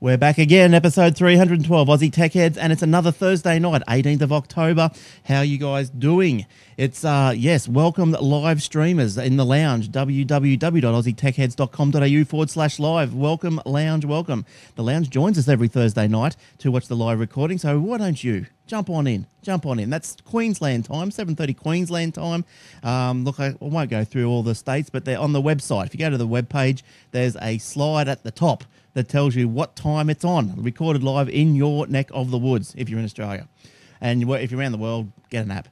We're back again, episode 312, Aussie Tech Heads, and it's another Thursday night, 18th of October. How you guys doing? It's, uh, yes, welcome live streamers in the lounge, www.aussietechheads.com.au forward slash live. Welcome, lounge, welcome. The lounge joins us every Thursday night to watch the live recording, so why don't you jump on in? Jump on in. That's Queensland time, 7.30 Queensland time. Um, look, I, I won't go through all the states, but they're on the website. If you go to the webpage, there's a slide at the top that tells you what time it's on, recorded live in your neck of the woods if you're in Australia. And if you're around the world, get an app.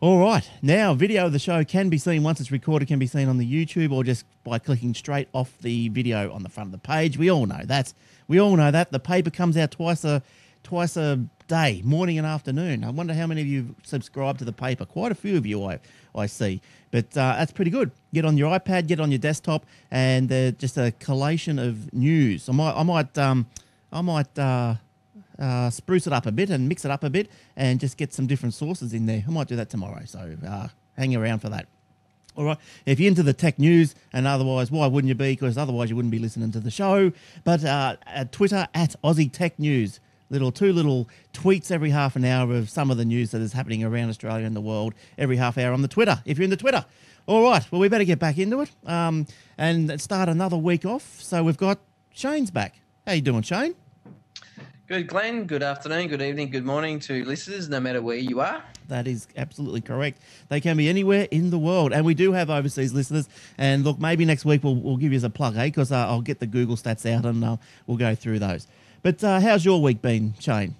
All right, now video of the show can be seen once it's recorded, can be seen on the YouTube or just by clicking straight off the video on the front of the page. We all know that. We all know that the paper comes out twice a twice a day, morning and afternoon. I wonder how many of you subscribe to the paper. Quite a few of you, I I see. But uh, that's pretty good. Get on your iPad, get on your desktop, and uh, just a collation of news. I might, I might, um, I might uh, uh, spruce it up a bit and mix it up a bit, and just get some different sources in there. I might do that tomorrow. So uh, hang around for that. All right. If you're into the tech news, and otherwise, why wouldn't you be? Because otherwise, you wouldn't be listening to the show. But uh, at Twitter at Aussie Tech News little two little tweets every half an hour of some of the news that is happening around Australia and the world every half hour on the Twitter. If you're in the Twitter, all right. Well, we better get back into it um, and start another week off. So we've got Shane's back. How you doing, Shane? Good, Glenn. Good afternoon, good evening, good morning to listeners, no matter where you are. That is absolutely correct. They can be anywhere in the world, and we do have overseas listeners. And look, maybe next week we'll, we'll give you a plug, eh? Because uh, I'll get the Google stats out and uh, we'll go through those. But uh, how's your week been, Shane?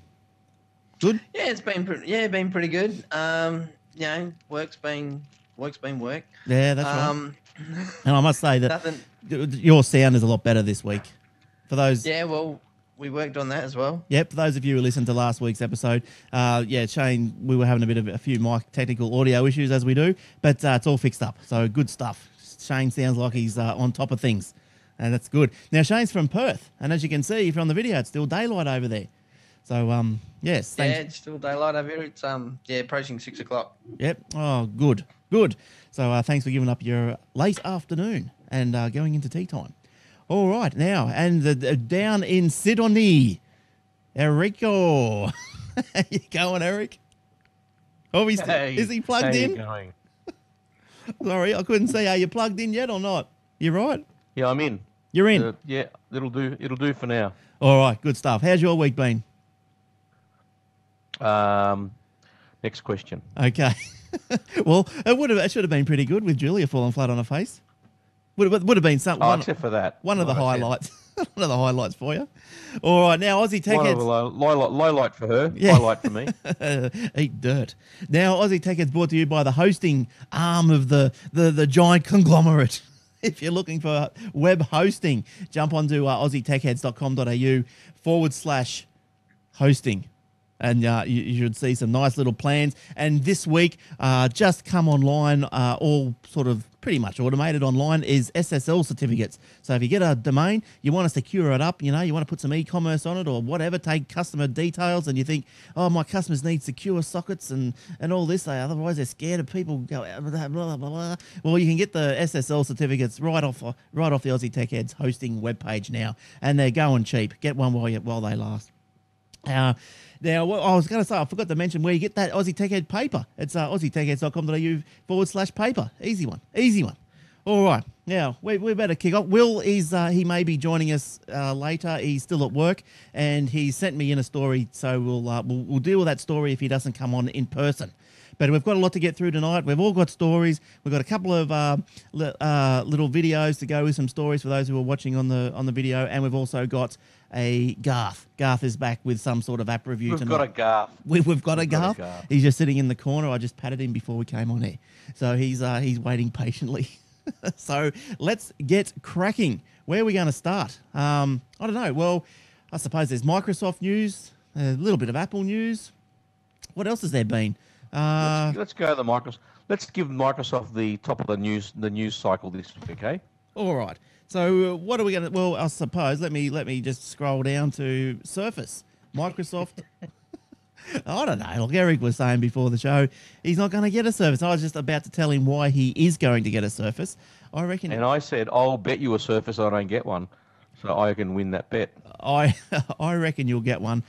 Good. Yeah, it's been pretty, yeah, been pretty good. Um, you know, work's been work's been work. Yeah, that's um, right. and I must say that nothing, your sound is a lot better this week. For those, yeah, well, we worked on that as well. Yep. For those of you who listened to last week's episode, uh, yeah, Shane, we were having a bit of a few mic technical audio issues as we do, but uh, it's all fixed up. So good stuff. Shane sounds like he's uh, on top of things and that's good. Now Shane's from Perth, and as you can see, from the video, it's still daylight over there. So um, yes, yeah, it's still daylight over here. It's um, yeah, approaching six o'clock. Yep. Oh, good, good. So uh, thanks for giving up your late afternoon and uh, going into tea time. All right, now and the, the down in Sydney, Erico. How you going, Eric? Oh, he's hey, is he plugged in? Going? Sorry, I couldn't see. Are you plugged in yet or not? You right? Yeah, I'm in. You're in. Uh, yeah, it'll do. It'll do for now. All right, good stuff. How's your week been? Um, next question. Okay. well, it would have. It should have been pretty good with Julia falling flat on her face. Would have, would have been something. Oh, except for that. One of the highlights. one of the highlights for you. All right, now Aussie Tech Heads. Low, low, low, light for her. Yeah. Highlight for me. Eat dirt. Now Aussie Tech brought to you by the hosting arm of the the, the giant conglomerate. if you're looking for web hosting, jump onto uh, aussietechheads.com.au forward slash hosting and uh, you, you, should see some nice little plans. And this week, uh, just come online, uh, all sort of pretty much automated online, is SSL certificates. So if you get a domain, you want to secure it up, you know, you want to put some e-commerce on it or whatever, take customer details, and you think, oh, my customers need secure sockets and, and all this, otherwise they're scared of people go blah, blah, blah, blah. Well, you can get the SSL certificates right off right off the Aussie Tech Heads hosting webpage now, and they're going cheap. Get one while, you, while they last. Uh, now, well, I was going to say, I forgot to mention where you get that Aussie Tech Head paper. It's uh, aussietechheads.com.au forward slash paper. Easy one. Easy one. All right. Now, we, we better kick off. Will is, uh, he may be joining us uh, later. He's still at work and he sent me in a story. So we'll, uh, we'll, we'll deal with that story if he doesn't come on in person. But we've got a lot to get through tonight. We've all got stories. We've got a couple of uh, li- uh, little videos to go with some stories for those who are watching on the on the video, and we've also got a Garth. Garth is back with some sort of app review we've tonight. Got a Garth. We, have got, a, Garth. got a Garth. He's just sitting in the corner. I just patted him before we came on here, so he's uh, he's waiting patiently. so let's get cracking. Where are we going to start? Um, I don't know. Well, I suppose there's Microsoft news, a little bit of Apple news. What else has there been? Uh, let's, let's, go to the Microsoft. Let's give Microsoft the top of the news the news cycle this week, okay? All right. So uh, what are we going to? Well, I suppose let me let me just scroll down to Surface. Microsoft. I don't know. Like Eric was saying before the show, he's not going to get a Surface. I was just about to tell him why he is going to get a Surface. I reckon. And I said, I'll bet you a Surface I don't get one. so I can win that bet. I I reckon you'll get one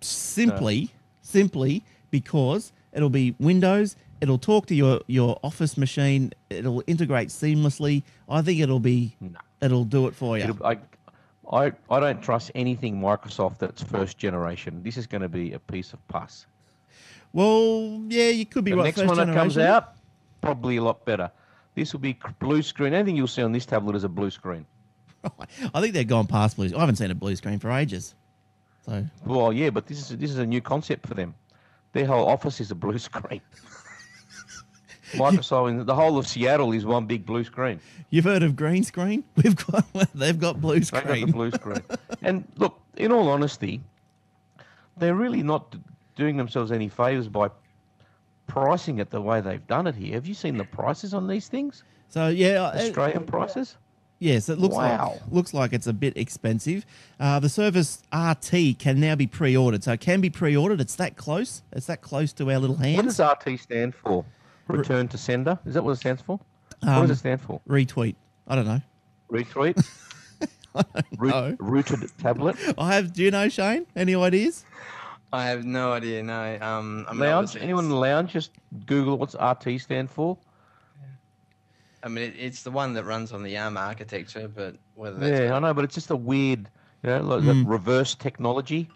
simply simply because it'll be Windows. It'll talk to your your Office machine. It'll integrate seamlessly. I think it'll be No. it'll do it for you. It'll, I, I, I don't trust anything Microsoft that's first generation. This is going to be a piece of pus. well, yeah, you could be The right. next one that comes out, probably a lot better. This will be blue screen. Anything you'll see on this tablet is a blue screen. I think they're gone past blue. Screen. I haven't seen a blue screen for ages. So Well, yeah, but this is this is a new concept for them. Their whole office is a blue screen. Microsoft and the whole of Seattle is one big blue screen. you've heard of green screen? We've got they've got blue screen. They've got the blue screen. And look, in all honesty, they're really not doing themselves any favors by pricing it the way they've done it here. Have you seen the prices on these things? So yeah, it- Australian prices? Yes, it looks Wow. like looks like it's a bit expensive. Uh, the Surface RT can now be pre-ordered, so it can be pre-ordered. It's that close. It's that close to our little hands. What does RT stand for? Return to sender? Is that what it stands for? what Um, does it stand for? Retweet. I don't know. Retweet? Root, know. rooted tablet? I have. Do you know Shane? Any ideas? I have no idea. No. Um. I mean, Lounge? Anyone in the lounge? Just Google what's RT stand for. I mean, it, it's the one that runs on the ARM architecture, but whether that's Yeah, I know, but it's just a weird, you know, like Mm. reverse technology.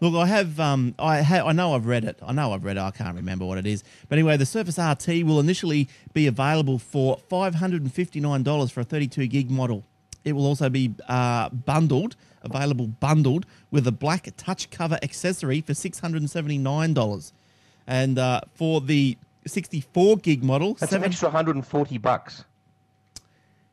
Look, I have. Um, I ha- I know I've read it. I know I've read it. I can't remember what it is. But anyway, the Surface RT will initially be available for five hundred and fifty nine dollars for a thirty two gig model. It will also be uh, bundled, available bundled with a black touch cover accessory for six hundred and seventy nine dollars, and uh, for the sixty four gig model, That's seven. an extra 140 bucks.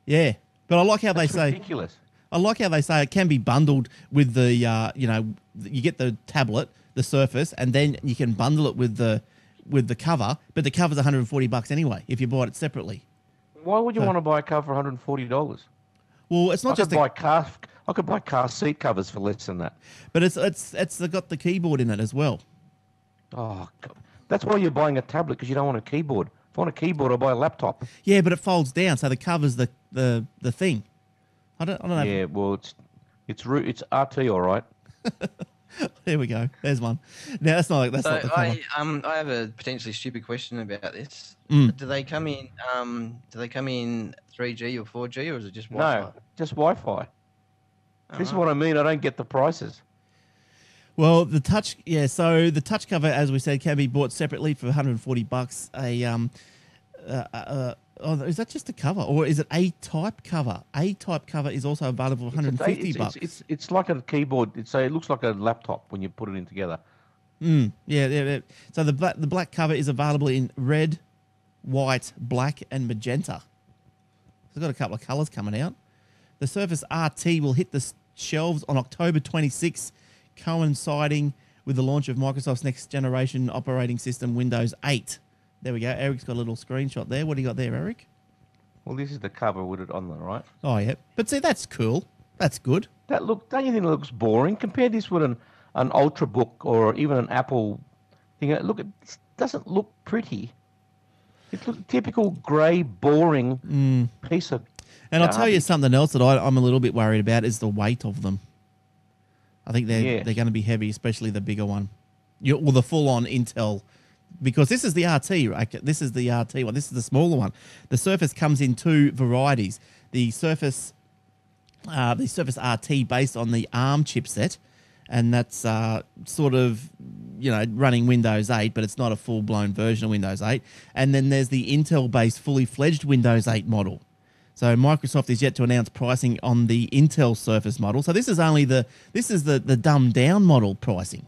yeah, but I like how That's they say. ridiculous. I like how they say it can be bundled with the, uh, you know, you get the tablet, the Surface, and then you can bundle it with the with the cover. But the cover's 140 bucks anyway if you bought it separately. Why would you So- want to buy a car for 140 dollars? Well, it's not I not could just, buy a, car. I could buy car seat covers for less than that. but it's it's it's got the keyboard in it as well. Oh, God. that's why you're buying a tablet because you don't want a keyboard. If I want a keyboard, I'll buy a laptop. Yeah, but it folds down, so the cover's the the the thing. I don't I don't know. Yeah, well, it's it's ru- it's RT, all right. There we go. There's one. Now that's not like that's So not the cover. I um I have a potentially stupid question about this. Mm. Do they come in um do they come in 3G or 4G or is it just Wi-Fi? No, just Wi-Fi. This is Uh-huh. what I mean. I don't get the prices. Well, the touch, yeah. So the touch cover, as we said, can be bought separately for 140 bucks. A um, uh, uh, oh, is that just a cover, or is it a type cover? A type cover is also available for It's 150 it's, bucks. It's, it's it's like a keyboard. It's a, it looks like a laptop when you put it in together. Mm, yeah, yeah, yeah. So the black, the black cover is available in red, white, black, and magenta. It's got a couple of colors coming out. The Surface RT will hit the shelves on October 26, coinciding with the launch of Microsoft's next generation operating system, Windows 8. There we go. Eric's got a little screenshot there. What do you got there, Eric? Well, this is the cover with it on there, right? Oh, yeah. But see, that's cool. That's good. That look, don't you think it looks boring? Compare this with an, an Ultrabook or even an Apple thing. Look, it doesn't look pretty. It's a typical grey, boring mm. piece of. And I'll tell you something else that I, I'm a little bit worried about is the weight of them. I think they're they're going to be heavy, especially the bigger one, you, or the full-on Intel, because this is the RT. Right? This is the RT one. This is the smaller one. The Surface comes in two varieties. The Surface, uh, the Surface RT, based on the ARM chipset, and that's uh, sort of you know running Windows 8, but it's not a full-blown version of Windows 8. And then there's the Intel-based, fully-fledged Windows 8 model. So Microsoft is yet to announce pricing on the Intel Surface model. So this is only the this is the the dumbed down model pricing.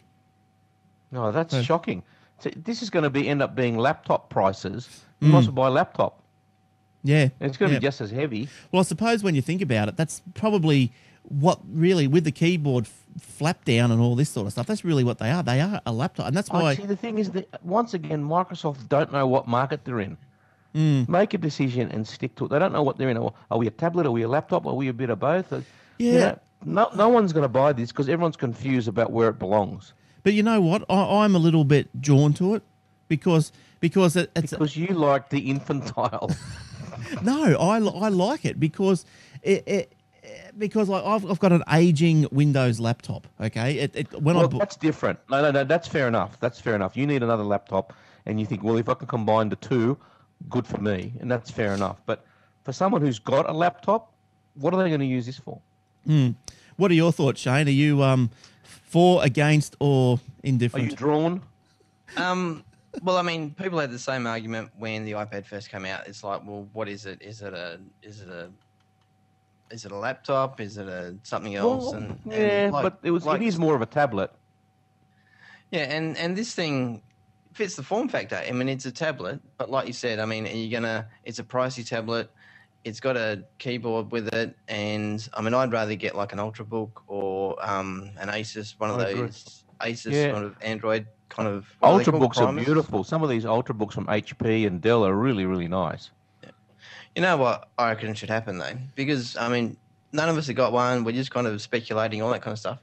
No, that's So- shocking. So this is going to be end up being laptop prices. You as well buy a laptop. Yeah, it's going to yeah. be just as heavy. Well, I suppose when you think about it, that's probably what really with the keyboard flap down and all this sort of stuff. That's really what they are. They are a laptop, and that's I why. see. The thing is that once again, Microsoft don't know what market they're in. Mm. Make a decision and stick to it. They don't know what they're in. Are we a tablet? Are we a laptop? Are we a bit of both? Uh, you Yeah. know, no, no one's going to buy this because everyone's confused about where it belongs. But you know what? I, I'm a little bit drawn to it because because it, it's Because you like the infantile. no, I, I like it because it, it because like I've, I've got an aging Windows laptop. Okay, it, it when I Well, bu- that's different. No, no, no. That's fair enough. That's fair enough. You need another laptop, and you think, well, if I can combine the two, good for me, and that's fair enough. But for someone who's got a laptop, what are they going to use this for? what are your thoughts, Shane? Are you um for, against, or indifferent? Are indifferent? you drawn? Um, well, I mean, people had the same argument when the iPad first came out. It's like, well, what is it? Is it a is it a is it a laptop? Is it a something else? Well, and, and yeah, like- but it was. like- it is more of a tablet. Yeah, and and this thing fits the form factor. I mean, it's a tablet, but like you said, I mean, are you gonna? It's a pricey tablet. It's got a keyboard with it, and I mean, I'd rather get like an UltraBook or um, an Asus, one of those Asus Yeah. kind of Android kind of. what are? Ultrabooks are beautiful. Some of these Ultrabooks from HP and Dell are really, really nice. You know what I reckon should happen though, because I mean, none of us have got one. We're just kind of speculating, all that kind of stuff.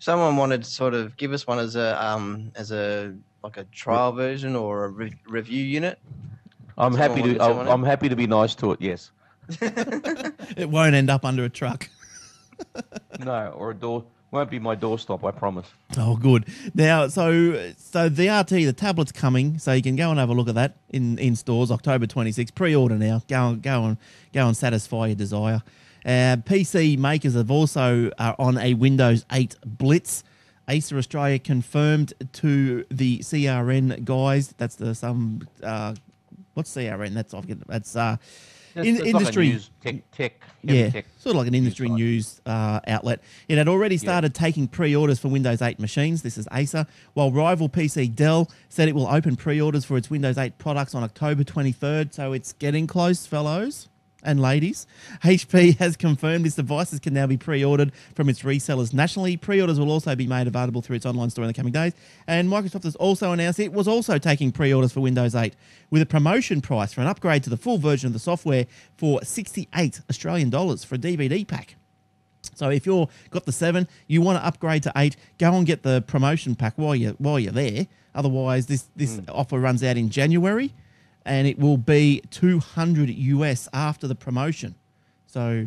Someone wanted to sort of give us one as a um as a like a trial version or a re- review unit. I'm Someone happy to. I'm happy to be nice to it. Yes. it won't end up under a truck. No, or a door won't be my doorstop. I promise. Oh, good. Now, so so the RT, the tablet's coming, so you can go and have a look at that in, in stores October 26. Pre-order now. Go and go and go and satisfy your desire. Uh, PC makers have also are on a Windows 8 Blitz. Acer Australia confirmed to the CRN guys. That's the some uh, what's CRN? That's I forget. That's uh, It's- in, it's like industry news tech, heavy yeah, tech. sort of like an industry site. news uh, outlet. It had already started taking pre-orders for Windows 8 machines. This is Acer, while rival PC Dell said it will open pre-orders for its Windows 8 products on October 23rd. So it's getting close, fellows and ladies. HP has confirmed its devices can now be pre-ordered from its resellers nationally. Pre-orders will also be made available through its online store in the coming days. And Microsoft has also announced it was also taking pre-orders for Windows 8 with a promotion price for an upgrade to the full version of the software for 68 Australian dollars for a DVD pack. So if you're got the seven, you want to upgrade to eight, go and get the promotion pack while you while you're there. Otherwise, this this hmm. offer runs out in January, and it will be two hundred US after the promotion. So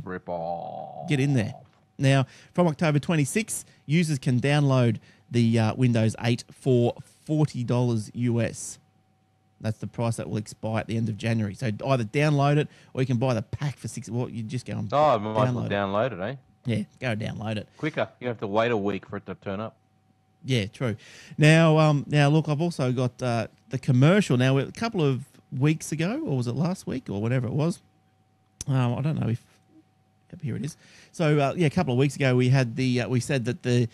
get in there. Now, from October 26, users can download the uh, Windows 8 for $40 US. That's the price that will expire at the end of January. So either download it or you can buy the pack for six. Well, you just go and Oh, I might as download it. download it, eh? Yeah, go download it. Quicker. You have to wait a week for it to turn up. Yeah, true. Now, um, now look, I've also got uh, the commercial. Now, a couple of weeks ago, or was it last week, or whatever it was? Um, I don't know if. Here it is. So, uh, yeah, a couple of weeks ago, we had the uh, we said that the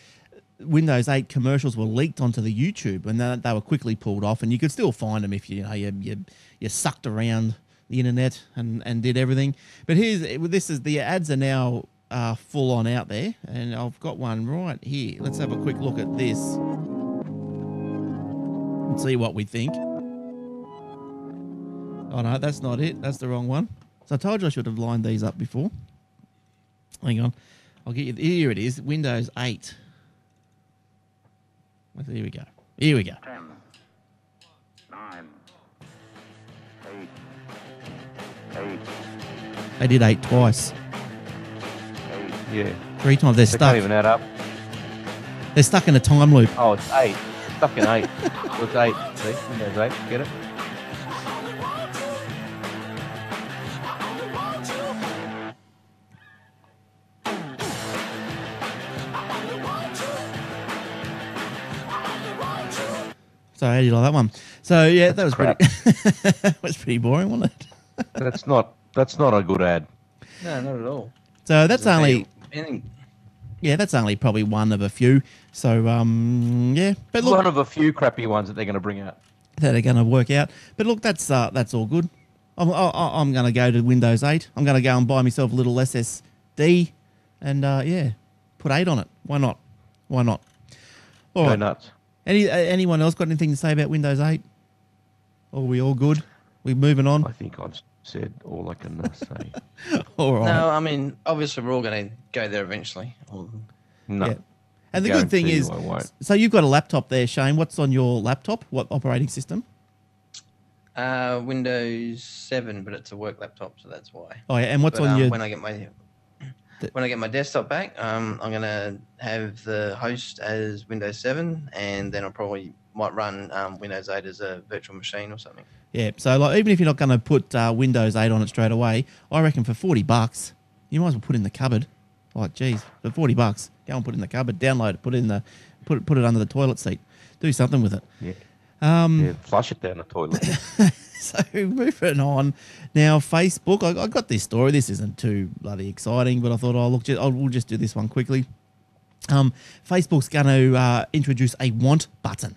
Windows 8 commercials were leaked onto the YouTube, and then they were quickly pulled off, and you could still find them if you, you know you, you you sucked around the internet and and did everything. But here's this is the ads are now uh, full on out there, and I've got one right here. Let's have a quick look at this and see what we think. Oh no, that's not it. That's the wrong one. So I told you I should have lined these up before. Hang on, I'll get you. Here it is, Windows 8. Here we go. Here we go. Ten, nine, eight, eight, They did eight twice, eight, Yeah. three times. They're They stuck. can't even add up. They're stuck in a time loop. Oh, it's eight. It's stuck in eight. so it's eight. See? Windows eight. Get it? So how do you like that one? So yeah, that was pretty. that was pretty boring, wasn't it? That's not. That's not a good ad. No, not at all. So that's Doesn't only pay anything. yeah, that's only probably one of a few. So um yeah, but look, One of a few crappy ones that they're going to bring out. that are going to work out. But look, that's uh, that's all good. I'm I- I- I'm going to go to Windows 8. I'm going to go and buy myself a little SSD, and uh, yeah, put eight on it. Why not? Why not? All Go right. nuts. Any uh, anyone else got anything to say about Windows 8? Or are we all good? We moving on? I think I've said all I can uh, say. all right. No, I mean, obviously, we're all going to go there eventually. No. Yeah. And the good thing is, you I won't. so you've got a laptop there, Shane. What's on your laptop? What operating system? Uh, Windows 7, but it's a work laptop, so that's why. Oh, yeah. And what's But, on um, your? When I get my. Th- when I get my desktop back, um, I'm gonna have the host as Windows 7, and then I'll probably might run um, Windows 8 as a virtual machine or something. Yeah. So like, even if you're not going to put uh, Windows 8 on it straight away, I reckon for 40 bucks, you might as well put it in the cupboard. Like, geez, for 40 bucks, go and put it in the cupboard, download it, put it in the, put it, put it under the toilet seat, do something with it. Yeah. Um, yeah, flush it down the toilet. so moving on. Now facebook I, I got this story. This isn't too bloody exciting but i thought oh look just, I'll, we'll just do this one quickly. Um, facebook's going to uh, introduce a want button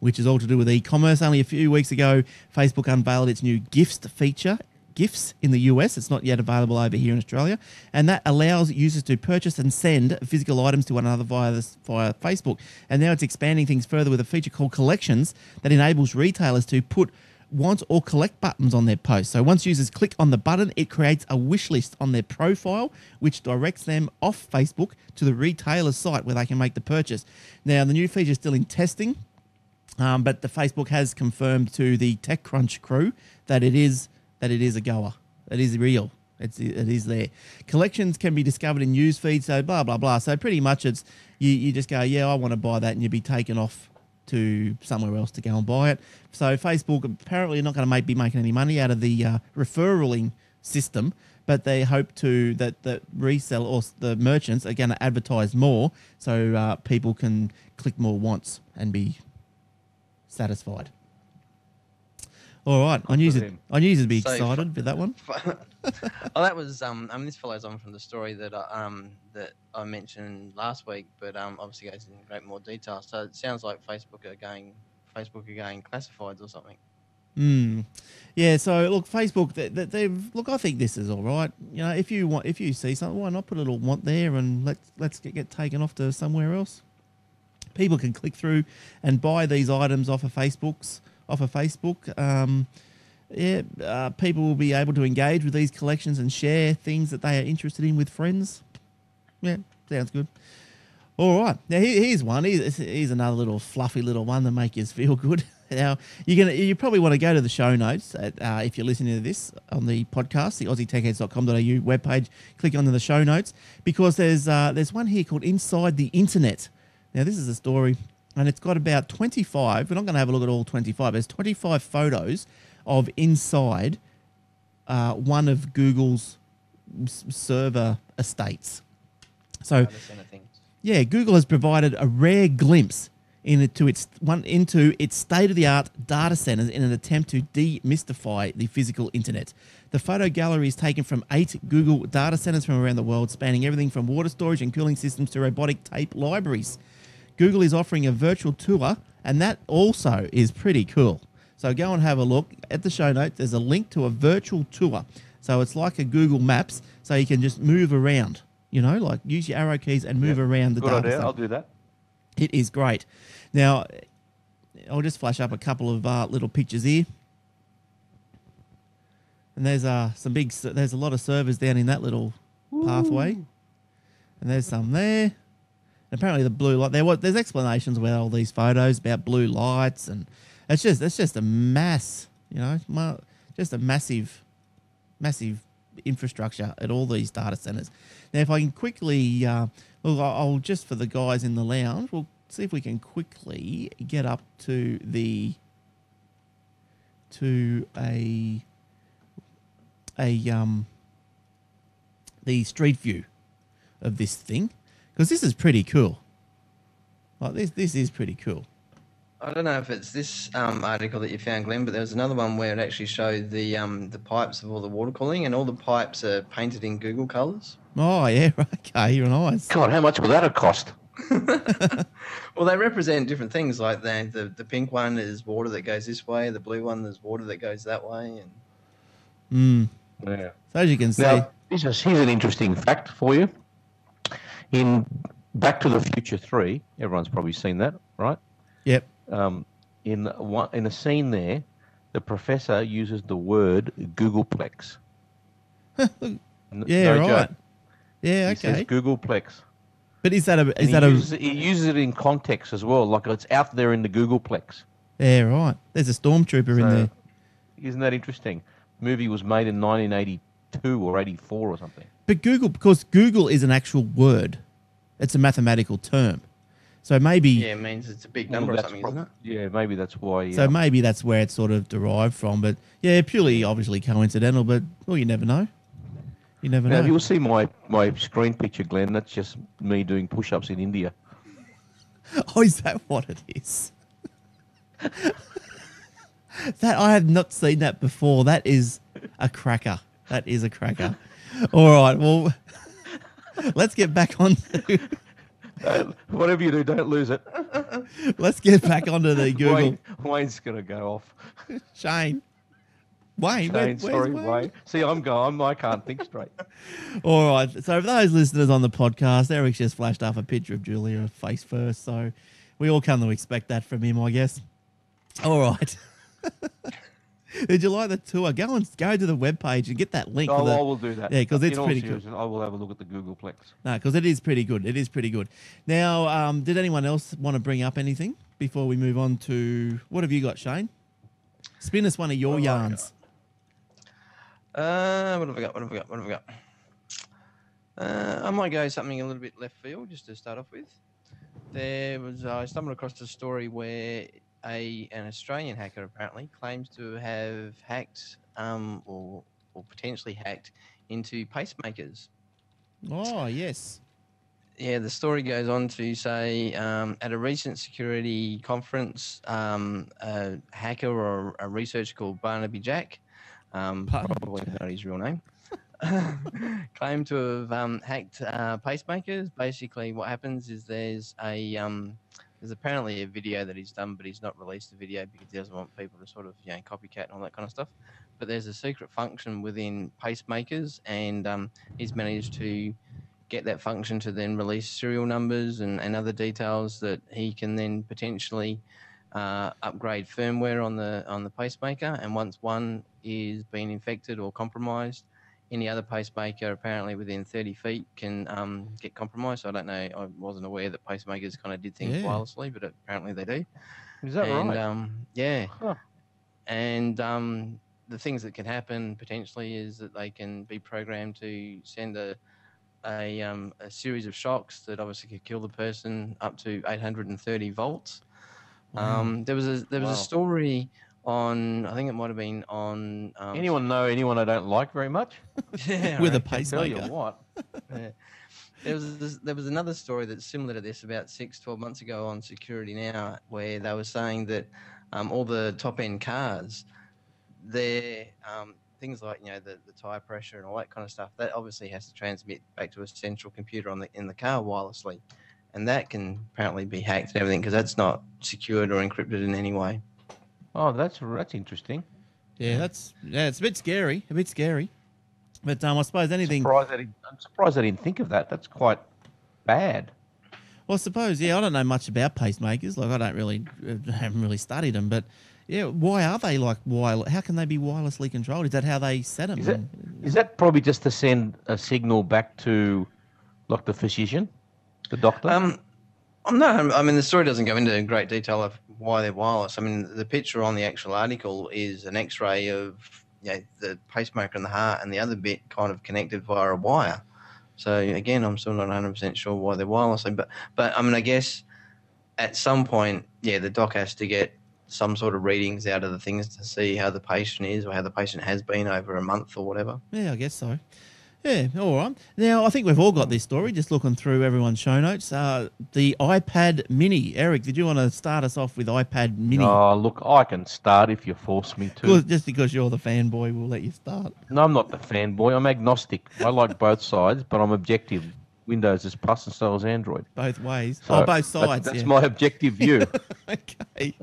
which is all to do with e-commerce. Only a few weeks ago facebook unveiled its new gifts feature gifts in the us it's not yet available over here in australia. And that allows users to purchase and send physical items to one another via this via facebook. And now it's expanding things further with a feature called collections that enables retailers to put want or collect buttons on their post. So once users click on the button, it creates a wish list on their profile, which directs them off Facebook to the retailer's site where they can make the purchase. Now, the new feature is still in testing, um, but the Facebook has confirmed to the TechCrunch crew that it is that it is a goer. It is real. It's it is there. Collections can be discovered in news feeds. So blah blah blah. So pretty much it's you, you just go yeah I want to buy that and you'd be taken off to somewhere else to go and buy it. So Facebook apparently are not going to make, be making any money out of the uh, referraling system, but they hope to that the resell or the merchants are going to advertise more so uh, people can click more once and be satisfied. All right, I knew you'd. I knew you'd be So, excited with that one. oh, that was um, I mean, this follows on from the story that I, um that I mentioned last week, but um, obviously goes in great more detail. So it sounds like Facebook are going, Facebook are going classifieds or something. Mm. Yeah. So look, Facebook, they, they, they've look. I think this is all right. You know, if you want, if you see something, why not put a little want there and let's let's get, get taken off to somewhere else. People can click through and buy these items off of Facebook's off of Facebook. Um, yeah, uh, people will be able to engage with these collections and share things that they are interested in with friends. Yeah, sounds good. All right, now here, here's one. Here's, here's another little fluffy little one that make you feel good. Now you're gonna, you probably want to go to the show notes at, uh, if you're listening to this on the podcast, the AussieTechheads.com.au webpage. Click onto the show notes because there's uh, there's one here called Inside the Internet. Now this is a story, and it's got about 25. We're not going to have a look at all 25. There's 25 photos of inside uh, one of Google's server estates. So Other kind of things. yeah, Google has provided a rare glimpse into its one into its state-of-the-art data centers in an attempt to demystify the physical internet. The photo gallery is taken from eight Google data centers from around the world, spanning everything from water storage and cooling systems to robotic tape libraries. Google is offering a virtual tour, and that also is pretty cool. So go and have a look at the show notes. There's a link to a virtual tour. So it's like a Google Maps, so you can just move around. You know, like use your arrow keys and move around the Good data. idea. center. I'll do that. It is great. Now, I'll just flash up a couple of uh, little pictures here. And there's uh, some big, there's a lot of servers down in that little pathway. And there's some there. Apparently the blue light, there was, there's explanations about all these photos about blue lights. And it's just, it's just a mass, you know, just a massive, massive infrastructure at all these data centers. Now, if I can quickly, uh, I'll I'll just for the guys in the lounge, we'll see if we can quickly get up to the to a a um the street view of this thing because this is pretty cool. Like this, this is pretty cool. I don't know if it's this um, article that you found, Glenn, but there was another one where it actually showed the um, the pipes of all the water cooling, and all the pipes are painted in Google colours. Oh yeah, okay, you're nice. God, how much will that have cost? Well, they represent different things. Like the, the the pink one is water that goes this way, the blue one is water that goes that way, and Mm. Yeah. So as you can see, Now, this is, here's an interesting fact for you. In Back to the Future 3, everyone's probably seen that, right? yep. Um, in, one, in a scene there, the professor uses the word Googleplex. Yeah, no right. joke. Yeah, He says okay. Googleplex. But is that a And is he, that a uses, it- he uses it in context as well, like it's out there in the Googleplex. yeah right? There's a stormtrooper in there. Isn't that interesting? Movie was made in 1982 or 84 or something. But Google, because googol is an actual word, it's a mathematical term. So maybe, Yeah, it means it's a big Well, number or something, prob- isn't it? Yeah, maybe that's why. Yeah. so maybe that's where it's sort of derived from. But yeah, purely obviously coincidental. But well, you never know. You never now, know. you'll see my, my screen picture, Glenn. That's just me doing push ups in India. Oh, is that what it is? that I have not seen that before. That is a cracker. That is a cracker. All right. Well, let's get back on to Uh, whatever you do, don't lose it. let's get back onto the Google. Wayne, Wayne's going to go off. Shane. Wayne. Shane, where's sorry, Wayne? Wayne. See, I'm going. I can't think straight. All right. So for those listeners on the podcast, Eric's just flashed up a picture of Julia face first. So we all come to expect that from him, I guess. All right. Did you like the tour? Go and go to the webpage and get that link. for Oh, the, I will do that. Yeah, 'cause In it's all pretty cool. seriousness, I will have a look at the Googleplex. No, because it is pretty good. It is pretty good. Now, um, did anyone else want to bring up anything before we move on to what have you got, Shane? Spin us one of your What yarns. Uh, what have I got? What have I got? What have I got? Uh, I might go something a little bit left field just to start off with. There was I stumbled across a story where a an Australian hacker apparently claims to have hacked um, or or potentially hacked into pacemakers. Oh, yes. Yeah, the story goes on to say um, at a recent security conference, um, a hacker or a researcher called Barnaby Jack, um, probably not his real name, claimed to have um, hacked uh, pacemakers. Basically, what happens is there's a um, there's apparently a video that he's done, but he's not released the video because he doesn't want people to sort of you know copycat and all that kind of stuff. But there's a secret function within pacemakers, and um, he's managed to get that function to then release serial numbers and, and other details that he can then potentially uh, upgrade firmware on the on the pacemaker. And once one is being infected or compromised, any other pacemaker apparently within 30 feet can um, get compromised. So I don't know. I wasn't aware that pacemakers kind of did things Yeah. wirelessly, but apparently they do. Is that and right? um, yeah, Huh. and um, the things that can happen potentially is that they can be programmed to send a a, um, a series of shocks that obviously could kill the person up to 830 volts. Wow. Um, there was a there was Wow. a story on I think it might have been on um, anyone know anyone I don't like very much? yeah, With a right. Tell you pacemaker. what. Yeah. There was this, there was another story that's similar to this about six, 12 months ago on Security Now, where they were saying that um, all the top end cars, their um, things like you know the, the tire pressure and all that kind of stuff, that obviously has to transmit back to a central computer on the in the car wirelessly, and that can apparently be hacked and everything because that's not secured or encrypted in any way. Oh, that's that's interesting. Yeah, that's yeah, it's a bit scary, a bit scary. But um, I suppose anything. Surprised that he, I'm surprised I didn't think of that. That's quite bad. Well, I suppose yeah. I don't know much about pacemakers. Like I don't really uh, haven't really studied them. But yeah, why are they like wireless? How can they be wirelessly controlled? Is that how they set them? Is that is that probably just to send a signal back to, like the physician, the doctor? Um, I'm not. I mean, the story doesn't go into great detail of why they're wireless. I mean, the picture on the actual article is an X-ray of you know, the pacemaker in the heart, and the other bit kind of connected via a wire. So again, I'm still not 100 percent sure why they're wireless. But but I mean, I guess at some point, yeah, the doc has to get some sort of readings out of the things to see how the patient is or how the patient has been over a month or whatever. Yeah, I guess so. Yeah, all right. Now, I think we've all got this story, just looking through everyone's show notes. Uh, the iPad mini. Eric, did you want to start us off with iPad mini? Oh, look, I can start if you force me to. Well, just because you're the fanboy, we'll let you start. No, I'm not the fanboy. I'm agnostic. I like both sides, but I'm objective. Windows is plus and so is Android. Both ways. So oh, both sides. That's, yeah. my objective view. okay.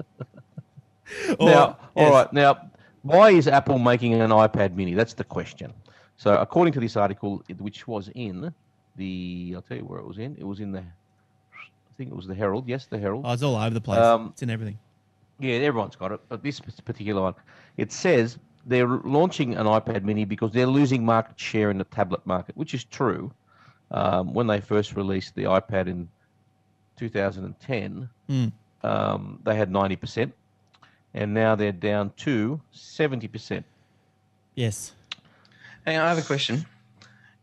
now, all yes. right. Now, why is Apple making an iPad Mini? That's the question. So, according to this article, which was in the, I'll tell you where it was in. It was in the, I think it was the Herald. Yes, the Herald. Oh, it's all over the place. Um, it's in everything. Yeah, everyone's got it, but this particular one, it says they're launching an iPad Mini because they're losing market share in the tablet market, which is true. Um, when they first released the iPad in 2010, Hmm. um, they had 90%, and now they're down to 70%. Yes. Hang on, I have a question.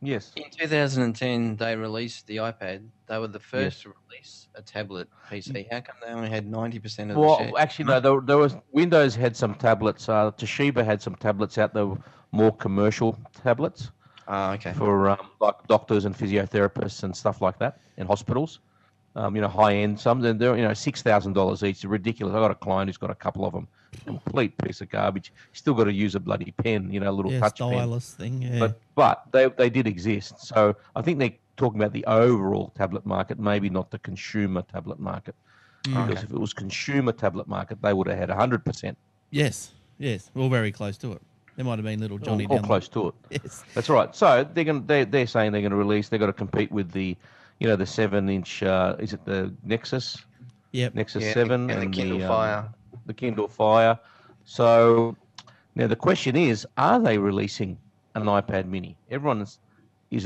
Yes. In 2010, they released the iPad. They were the first to release a tablet PC. How come they only had 90% of the Well, actually, no. There, there was Windows had some tablets. Uh, Toshiba had some tablets out. They were more commercial tablets Oh, okay. for um, like doctors and physiotherapists and stuff like that in hospitals. Um, you know, high end. Some they're they're, you know six thousand dollars each. Ridiculous. I got a client who's got a couple of them. Complete piece of garbage. Still got to use a bloody pen. You know, a little Yeah, touch pen. stylus thing. Yeah. But but they they did exist. So I think they're talking about the overall tablet market, maybe not the consumer tablet market. Mm. Because if it was consumer tablet market, they would have had hundred percent. yes, yes, well, very close to it. There might have been little Johnny or down close to it. Yes. That's right. So they're going. They they're saying they're going to release. They've got to compete with the, you know, the seven-inch. Uh, is it the Nexus? Yep. Nexus Yeah, Seven and the Kindle um, Fire. The Kindle Fire. So now the question is: Are they releasing an iPad Mini? Everyone is,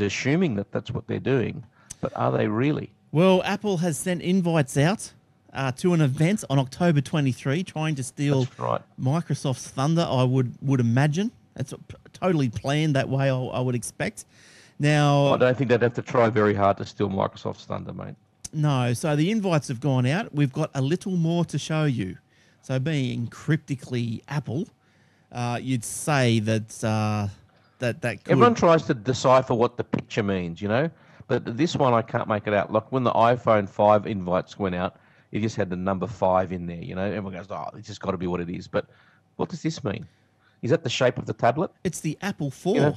assuming that that's what they're doing, but are they really? Well, Apple has sent invites out uh, to an event on October 23, trying to steal right. Microsoft's thunder. I would would imagine it's p- totally planned that way. I, I would expect. Now, I don't think they'd have to try very hard to steal Microsoft's thunder, mate. No, so the invites have gone out. We've got a little more to show you. So, being cryptically Apple, uh, you'd say that uh, that that could. Everyone tries to decipher what the picture means, you know, but this one I can't make it out. Like when the iPhone 5 invites went out, it just had the number five in there, you know. Everyone goes, "Oh, it's just got to be what it is." But what does this mean? Is that the shape of the tablet? it's the Apple Four. Yeah.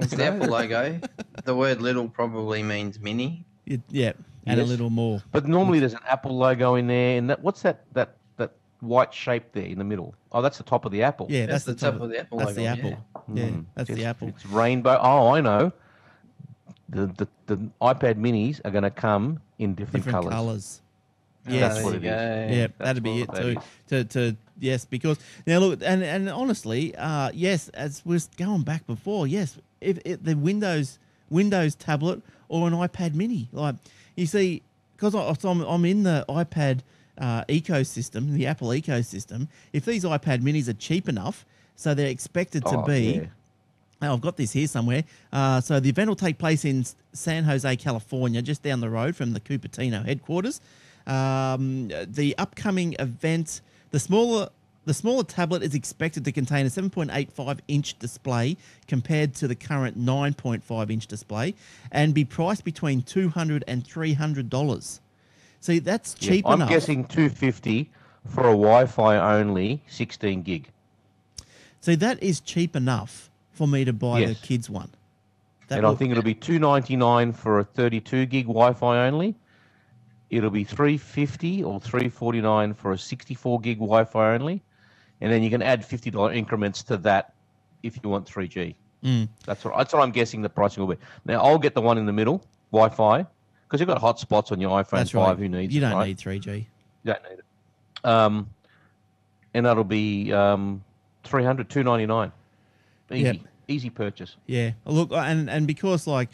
It's the Apple logo. The word little probably means mini. It- yeah, and a little more. But normally there's an Apple logo in there, and that what's that that that white shape there in the middle? Oh, that's the top of the Apple. Yeah, That's that's, the top of the Apple That's the Apple. yeah. Yeah, Mm. that's the Apple. It's rainbow. Oh, I know. The the, the iPad Minis are going to come in different, colours. Different colors. colors. Oh, Yes. That's what there it go. Yeah, That's that'd be it too. To, to yes, because now look, and and honestly, uh, yes, as we're going back before, yes, if, if the Windows Windows tablet or an iPad Mini, like you see, because I'm I'm in the iPad uh, ecosystem, the Apple ecosystem. If these iPad Minis are cheap enough, so they're expected to Oh, be. yeah. I've got this here somewhere. Uh, so the event will take place in San Jose, California, just down the road from the Cupertino headquarters. Um, the upcoming event, the smaller the smaller tablet is expected to contain a 7.85 inch display compared to the current 9.5 inch display, and be priced between $200 and 300 dollars. See, that's Yeah, cheap I'm enough. guessing 250 for a Wi-Fi only 16 gig. See, that is cheap enough for me to buy Yes. the kids one. That and I think it'll be 299 for a 32 gig Wi-Fi only. It'll be 350 or 349 for a 64 gig Wi-Fi only, and then you can add $50 increments to that if you want 3G. Mm. That's what that's what I'm guessing the pricing will be. Now I'll get the one in the middle, Wi-Fi, because you've got hotspots on your iPhone That's 5. right. Who needs you don't right? need 3G. You don't need it. Um, and that'll be um, 300, 299. Easy, Yep. easy purchase. Yeah. Look, and and because like,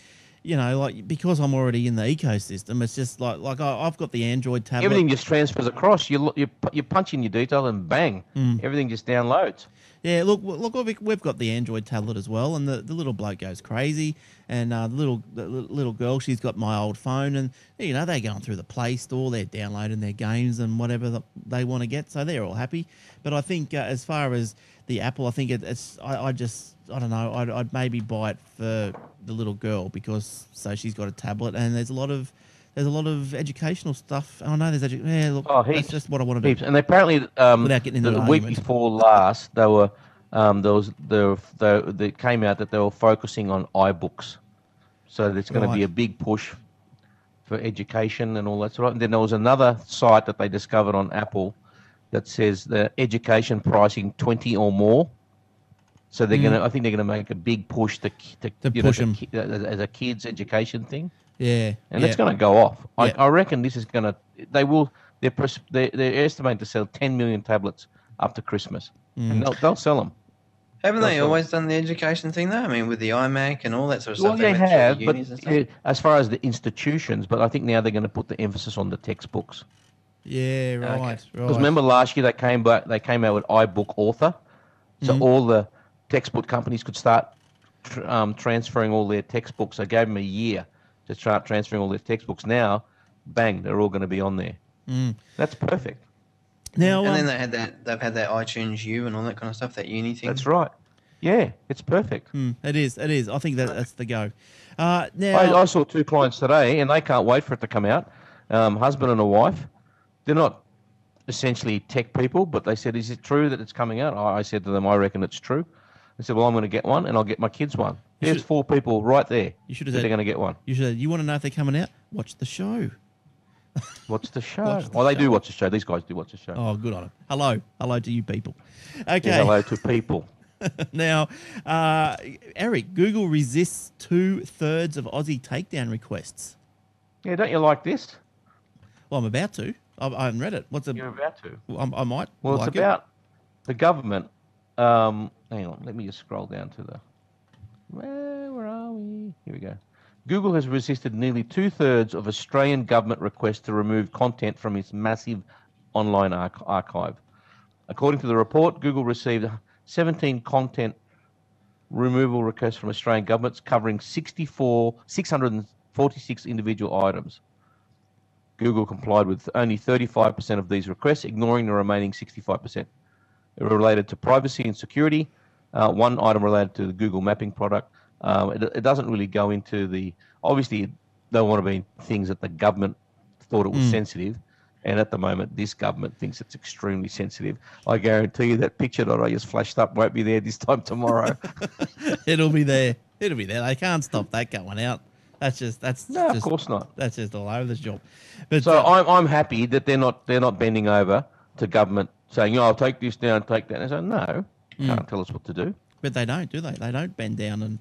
you know, like because I'm already in the ecosystem, it's just like like I, I've got the Android tablet. Everything just transfers across. You you you punch in your detail and bang, Mm. everything just downloads. Yeah, look, look, we've- got the Android tablet as well, and the, the little bloke goes crazy, and uh, the little the little girl, she's got my old phone, and you know they're going through the Play Store, they're downloading their games and whatever they want to get, so they're all happy. But I think uh, as far as the Apple, I think it, it's I, I just I don't know, I'd, I'd maybe buy it for the little girl because so she's got a tablet, and there's a lot of there's a lot of educational stuff. I know there's edu- yeah, look, Oh, that's just what I want to do. Heaps. And apparently, um, Without getting into the an week before last, they were um, there was there they, they came out that they were focusing on iBooks. So there's going to be a big push for education and all that sort of. And then there was another site that they discovered on Apple that says the education pricing twenty or more. So they're going to. I think they're going to make a big push to to, Mm. To you push know, 'em. to ki- as, as a kids education thing Yeah, and yeah. it's going to go off. I, Yeah. I reckon this is going to. They will. They're, pres- they they're estimating to sell 10 million tablets up to Christmas, Mm. and they'll, they'll sell them. Haven't they That's all. always done the education thing though? I mean, with the iMac and all that sort of Well, stuff. they went the have, but unis and stuff. uh, as far as the institutions, but I think now they're going to put the emphasis on the textbooks. Yeah, right, right. Because remember last year they came back, they came out with iBook Author, so Mhm. all the textbook companies could start tr- um, transferring all their textbooks. I gave them a year to start transferring all their textbooks. Now, bang, they're all going to be on there. That's perfect. Now, and um, then they had that they've had that iTunes U and all that kind of stuff, that uni thing. That's right. Yeah, it's perfect. mm, it is. It is. I think that that's the go. Uh, now, I, I saw two clients today, and they can't wait for it to come out. Um, husband and a wife. They're not essentially tech people, but they said, "Is it true that it's coming out?" I I said to them, "I reckon it's true." They said, "Well, I'm going to get one, and I'll get my kids one." You There's should- four people right there. You should have said- they're going to get one. you should. Have, You want to know if they're coming out? Watch the show. Watch the show. Watch the well, they do watch the show. These guys do watch the show. Oh, good on them. Hello, hello to you people. Okay. Yeah, hello to people. Now, uh, Eric, Google resists two thirds of Aussie takedown requests. Yeah, don't you like this? Well, I'm about to. I, I haven't read it. What's the? You're about to. I, I might. Well, like it's it. about the government. Um, hang on, let me just scroll down to the. Where, where are we? Here we go. Google has resisted nearly two thirds of Australian government requests to remove content from its massive online arch- archive. According to the report, Google received 17 content removal requests from Australian governments covering 64, 646 individual items. Google complied with only 35% of these requests, ignoring the remaining 65%. It related to privacy and security. Uh, one item related to the Google Mapping product. Um, it, it doesn't really go into the. Obviously, there want to be things that the government thought it was sensitive, and at the moment, this government thinks it's extremely sensitive. I guarantee you that picture that I just flashed up won't be there this time tomorrow. It'll be there. It'll be there. They can't stop that going out. That's just. That's no, of course not. That's just all over the job. But So uh, I'm, I'm happy that they're not they're not bending over to government saying, "Oh, I'll take this down, take that." And I say, "No, you Mm. can't tell us what to do." but they don't, do they? They don't bend down and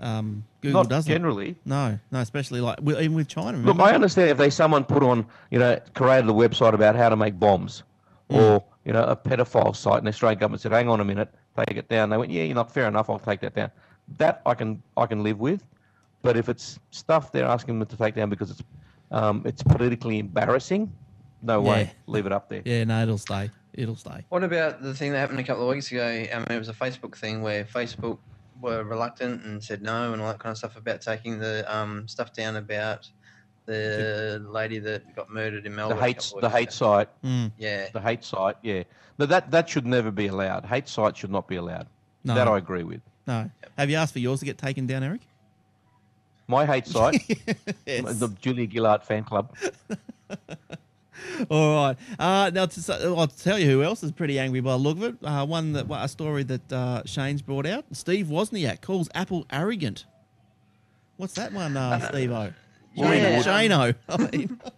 um, Google not doesn't. generally. No, no, especially like even with China. Look, remember? I understand if they someone put on, you know, created a website about how to make bombs, or you know, a pedophile site, and the Australian government said, "Hang on a minute, take it down." They went, "Yeah, you're not fair enough. I'll take that down." That I can I can live with, but if it's stuff they're asking them to take down because it's um, it's politically embarrassing, no Yeah. way, leave it up there. Yeah, no, it'll stay. It'll stay. What about the thing that happened a couple of weeks ago? I mean, it was a Facebook thing where Facebook were reluctant and said no and all that kind of stuff about taking the um, stuff down about the lady that got murdered in Melbourne. a hate the hate ago. site, Mm, Yeah. the hate site, yeah. But that that should never be allowed. Hate site should not be allowed. no, That I agree with. no. Have you asked for yours to get taken down, Eric? My hate site, Yes. the Julia Gillard fan club. All right. Uh, now, to, I'll tell you who else is pretty angry by the look of it. Uh, one that a story that uh, Shane's brought out. Steve Wozniak calls Apple arrogant. What's that one, uh, Steve O? yeah. Shano. I mean,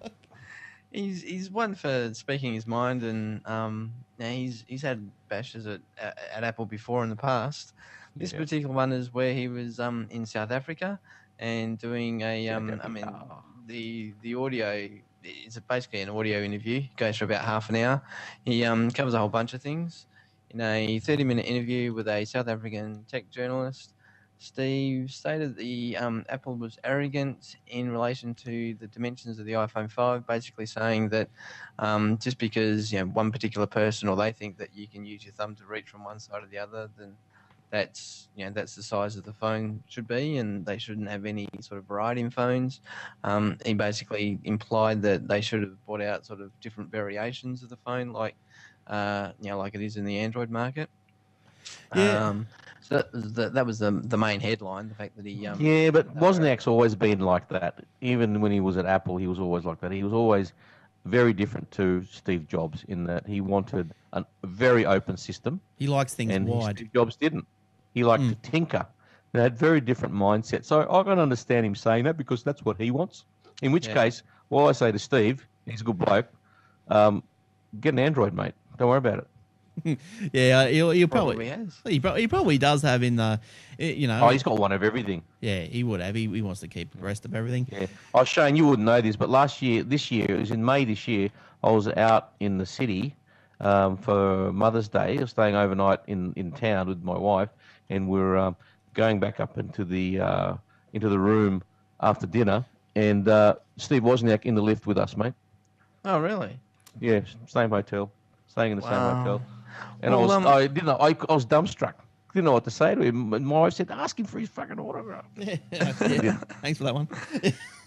He's he's one for speaking his mind, and um, now he's he's had bashes at, at at Apple before in the past. This Yeah. particular one is where he was um, in South Africa and doing a um, I mean the the audio it's basically an audio interview goes for about half an hour. He um, covers a whole bunch of things in a 30 minute interview with a South African tech journalist. Steve stated the um, Apple was arrogant in relation to the dimensions of the iPhone 5, basically saying that um, just because you know one particular person or they think that you can use your thumb to reach from one side to the other, then that's you know that's the size of the phone should be, and they shouldn't have any sort of variety in phones. Um, he basically implied that they should have brought out sort of different variations of the phone, like uh, you know, like it is in the Android market. Yeah. Um, so that was the, that was the, the main headline, the fact that he um, Yeah, but Wozniak's always been like that. Even when he was at Apple, he was always like that. He was always very different to Steve Jobs in that he wanted a very open system, he likes things and he- wide. Steve Jobs didn't. He liked Mm. to tinker. They had very different mindsets. So I can understand him saying that because that's what he wants. In which Yeah. case, well, I say to Steve, he's a good bloke. Um, get an Android, mate. Don't worry about it. Yeah, uh, he'll, he'll probably. probably has. He, pro- he probably does have in the, eh, you know. Oh, he's got one of everything. yeah, he would have. He, he wants to keep abreast of everything. Yeah. Oh, Shane, you wouldn't know this, but last year, this year, it was in May this year, I was out in the city um, for Mother's Day. I was staying overnight in, in town with my wife, and we're um, going back up into the uh, into the room after dinner, and uh, Steve Wozniak in the lift with us, mate. Oh, really? Yeah, same hotel, staying in the same Wow. hotel. And Well, I was, um, I didn't, know, I, I was dumbstruck. didn't know what to say to him. And my wife said, "Ask him for his fucking autograph." Yeah, yeah. Thanks for that one.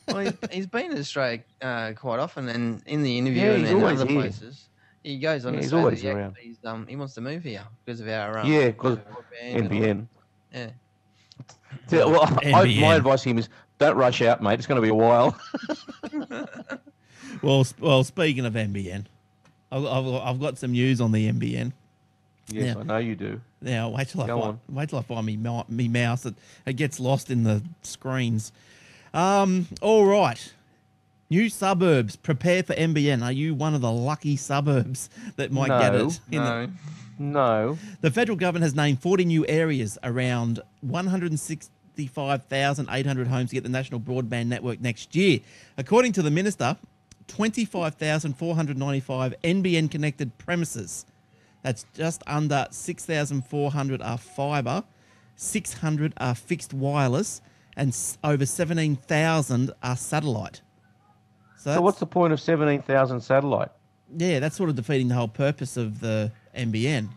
well, he, he's been to Australia uh, quite often, and in the interview Yeah, and he's in always other here. places, he goes on Yeah, he's always that he, around. he's, um, he wants to move here because of our um, Yeah, 'cause broadband and all NBN. that. Yeah. So, well, I, NBN. my advice to him is, don't rush out, mate. It's going to be a while. well, well. Speaking of NBN, I've, I've, I've got some news on the NBN. yes, Yeah. I know you do. Now wait till I find, on. wait till I find me me mouse. It, it gets lost in the screens. Um. All right. New suburbs prepare for NBN. Are you one of the lucky suburbs that might get it? in the- No. No. The federal government has named 40 new areas around 165,800 homes to get the national broadband network next year. According to the minister, 25,495 NBN connected premises. That's just under 6,400 are fibre, 600 are fixed wireless, and over 17,000 are satellite. So, So what's the point of 17,000 satellite? yeah, that's sort of defeating the whole purpose of the NBN.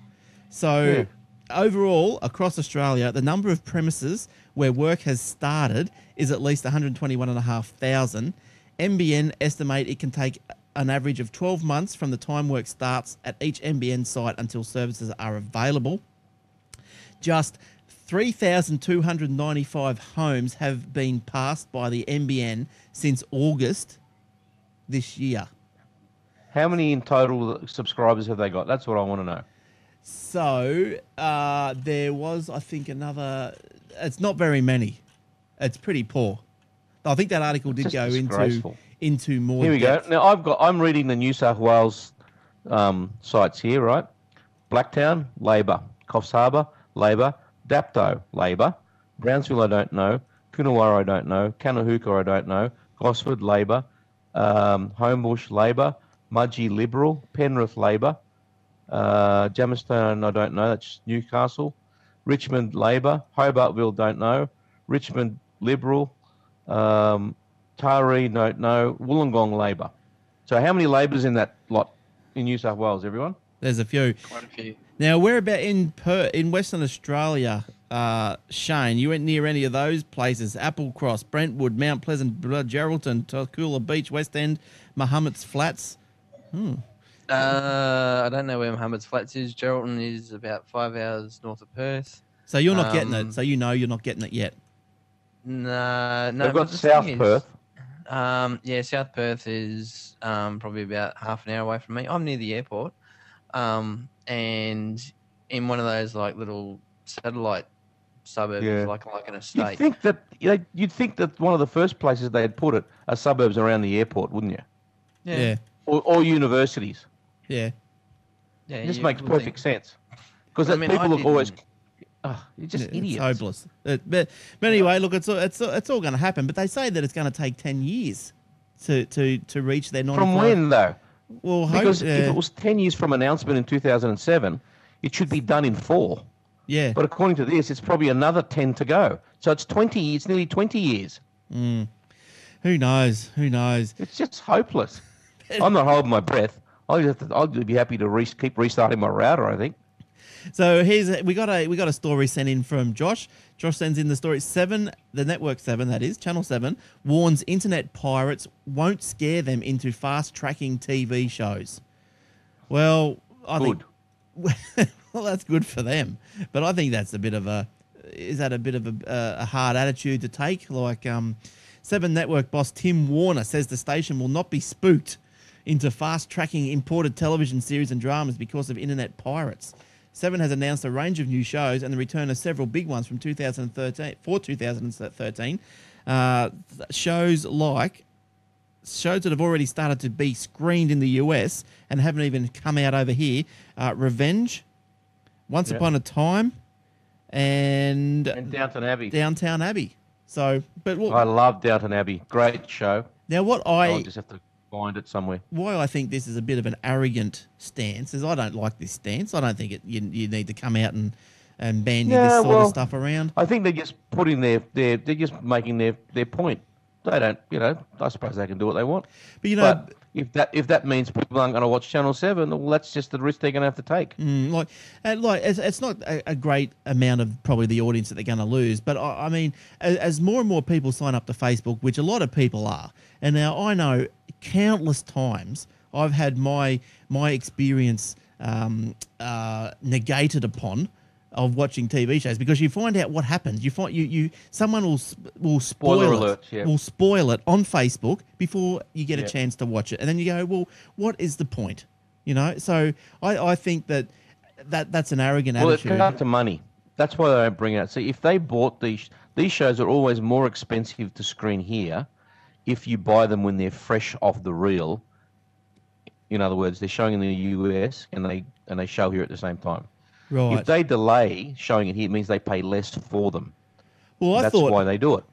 So, Yeah. overall, across Australia, the number of premises where work has started is at least 121,500. NBN estimate it can take an average of 12 months from the time work starts at each NBN site until services are available. Just 3,295 homes have been passed by the NBN since August this year. How many in total subscribers have they got? That's what I want to know. So uh, there was, I think, another. It's not very many. It's pretty poor. I think that article did go into into more. Here we go. Now I've got. I'm reading the New South Wales um, sites here, right? Blacktown, Labor. Coffs Harbour, Labor. Dapto, Labor. Brownsville, I don't know. Koonawarra, I don't know. Kanahooka, I don't know. Gosford, Labor. Um, Homebush, Labor. Mudgee, Liberal. Penrith, Labor. Uh, Jamestone, I don't know. That's Newcastle. Richmond, Labor. Hobartville, don't know. Richmond, Liberal. Um, Taree, don't know. Wollongong, Labor. So how many Labors in that lot in New South Wales, everyone? There's a few. Quite a few. Now, where about in per, in Western Australia, uh, Shane? You went near any of those places? Applecross, Brentwood, Mount Pleasant, Geraldton, Tarcoola Beach, West End, Muhammad's Flats. Uh, I don't know where Muhammad's Flats is. Geraldton is about five hours north of Perth. So you're not getting Um, it. So you know you're not getting it yet. Nah, no, They've got South thing is- Perth. Um, yeah, South Perth is um, probably about half an hour away from me. I'm near the airport, um, and in one of those like little satellite suburbs, Yeah. like like an estate. You'd estate. think that you know, you'd think that one of the first places they'd put it are suburbs around the airport, wouldn't you? Yeah, yeah. Or, or universities. yeah. It just makes perfect think. sense. Because I mean, people I have always, didn't- oh, you're just Yeah, idiots. It's hopeless. But but anyway, look, it's all- it's all- it's all going to happen. But they say that it's going to take ten years to to to reach their ninety. From when though? Well, hope, Because uh, if it was ten years from announcement in 2007, it should be done in four. Yeah. But according to this, it's probably another 10 to go. So it's 20. It's nearly 20 years. Mm. who knows? Who knows? It's just hopeless. I'm not holding my breath. I'll just have to, I'll be happy to re- keep restarting my router. I think. So here's we got a we got a story sent in from Josh. Josh sends in the story seven, the network seven that is channel seven warns internet pirates won't scare them into fast tracking TV shows. Well, I Good. think well that's good for them, but I think that's a bit of a is that a bit of a, a hard attitude to take? Like um, Seven Network boss Tim Worner says the station will not be spooked into fast tracking imported television series and dramas because of internet pirates. Seven has announced a range of new shows and the return of several big ones from 2013 for 2013. Uh, shows like shows that have already started to be screened in the US and haven't even come out over here. Uh, Revenge, Once Yeah. Upon a Time, and, And Downton Abbey. Downtown Abbey. So, but what, I love Downton Abbey. Great show. now what I'll just have to find it somewhere. why I think this is a bit of an arrogant stance is I don't like this stance. I don't think it you, you need to come out and and bandy Yeah, this sort well- of stuff around. I think they're just putting their, their they're just making their, their point. they don't. You know, I suppose they can do what they want. But you know, But if that if that means people aren't going to watch Channel Seven, well, that's just the risk they're going to have to take. Mm, like, and like it's, it's not a, a great amount of probably the audience that they're going to lose, but I, I mean, as, as more and more people sign up to Facebook, which a lot of people are, and now I know countless times I've had my my experience um, uh, negated upon of watching TV shows because you find out what happens. You find you you someone will will spoil Spoiler it, alert, yeah. will spoil it on Facebook before you get a chance to watch it, and then you go, well, what is the point? You know, so I, I think that that that's an arrogant Well, it attitude. comes down to money. That's why they don't bring it out. See, if they bought these, these shows are always more expensive to screen here if you buy them when they're fresh off the reel. In other words, they're showing in the US and they and they show here at the same time. Right. If they delay showing it here, it means they pay less for them. well, I That's thought why they do it.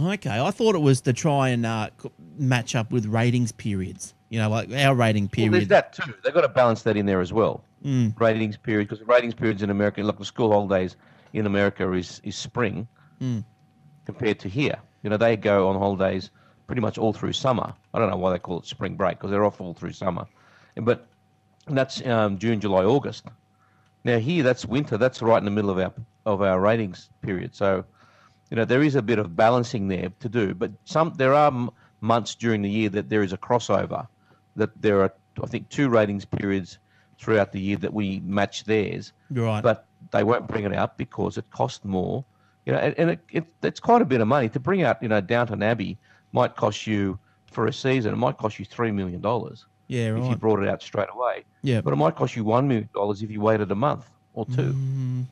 okay, I thought it was to try and uh, match up with ratings periods. You know, like our rating Well, there's that too. They've got to balance that in there as well. Mm. Ratings period, because the ratings periods in America, like the school holidays in America is is spring Mm. compared to here. You know, they go on holidays pretty much all through summer. I don't know why they call it spring break because they're off all through summer, but that's um, June, July, August. Now here, that's winter. That's right in the middle of our of our ratings period. So, you know, there is a bit of balancing there to do. But some there are m- months during the year that there is a crossover. That there are, I think, two ratings periods throughout the year that we match theirs. Right. But they won't bring it out because it costs more. You know, and, and it, it, it's quite a bit of money to bring out. You know, Downton Abbey might cost you for a season. It might cost you three million dollars yeah, if you brought it out straight away. Yeah. But it might cost you one million dollars if you waited a month or two. Mm.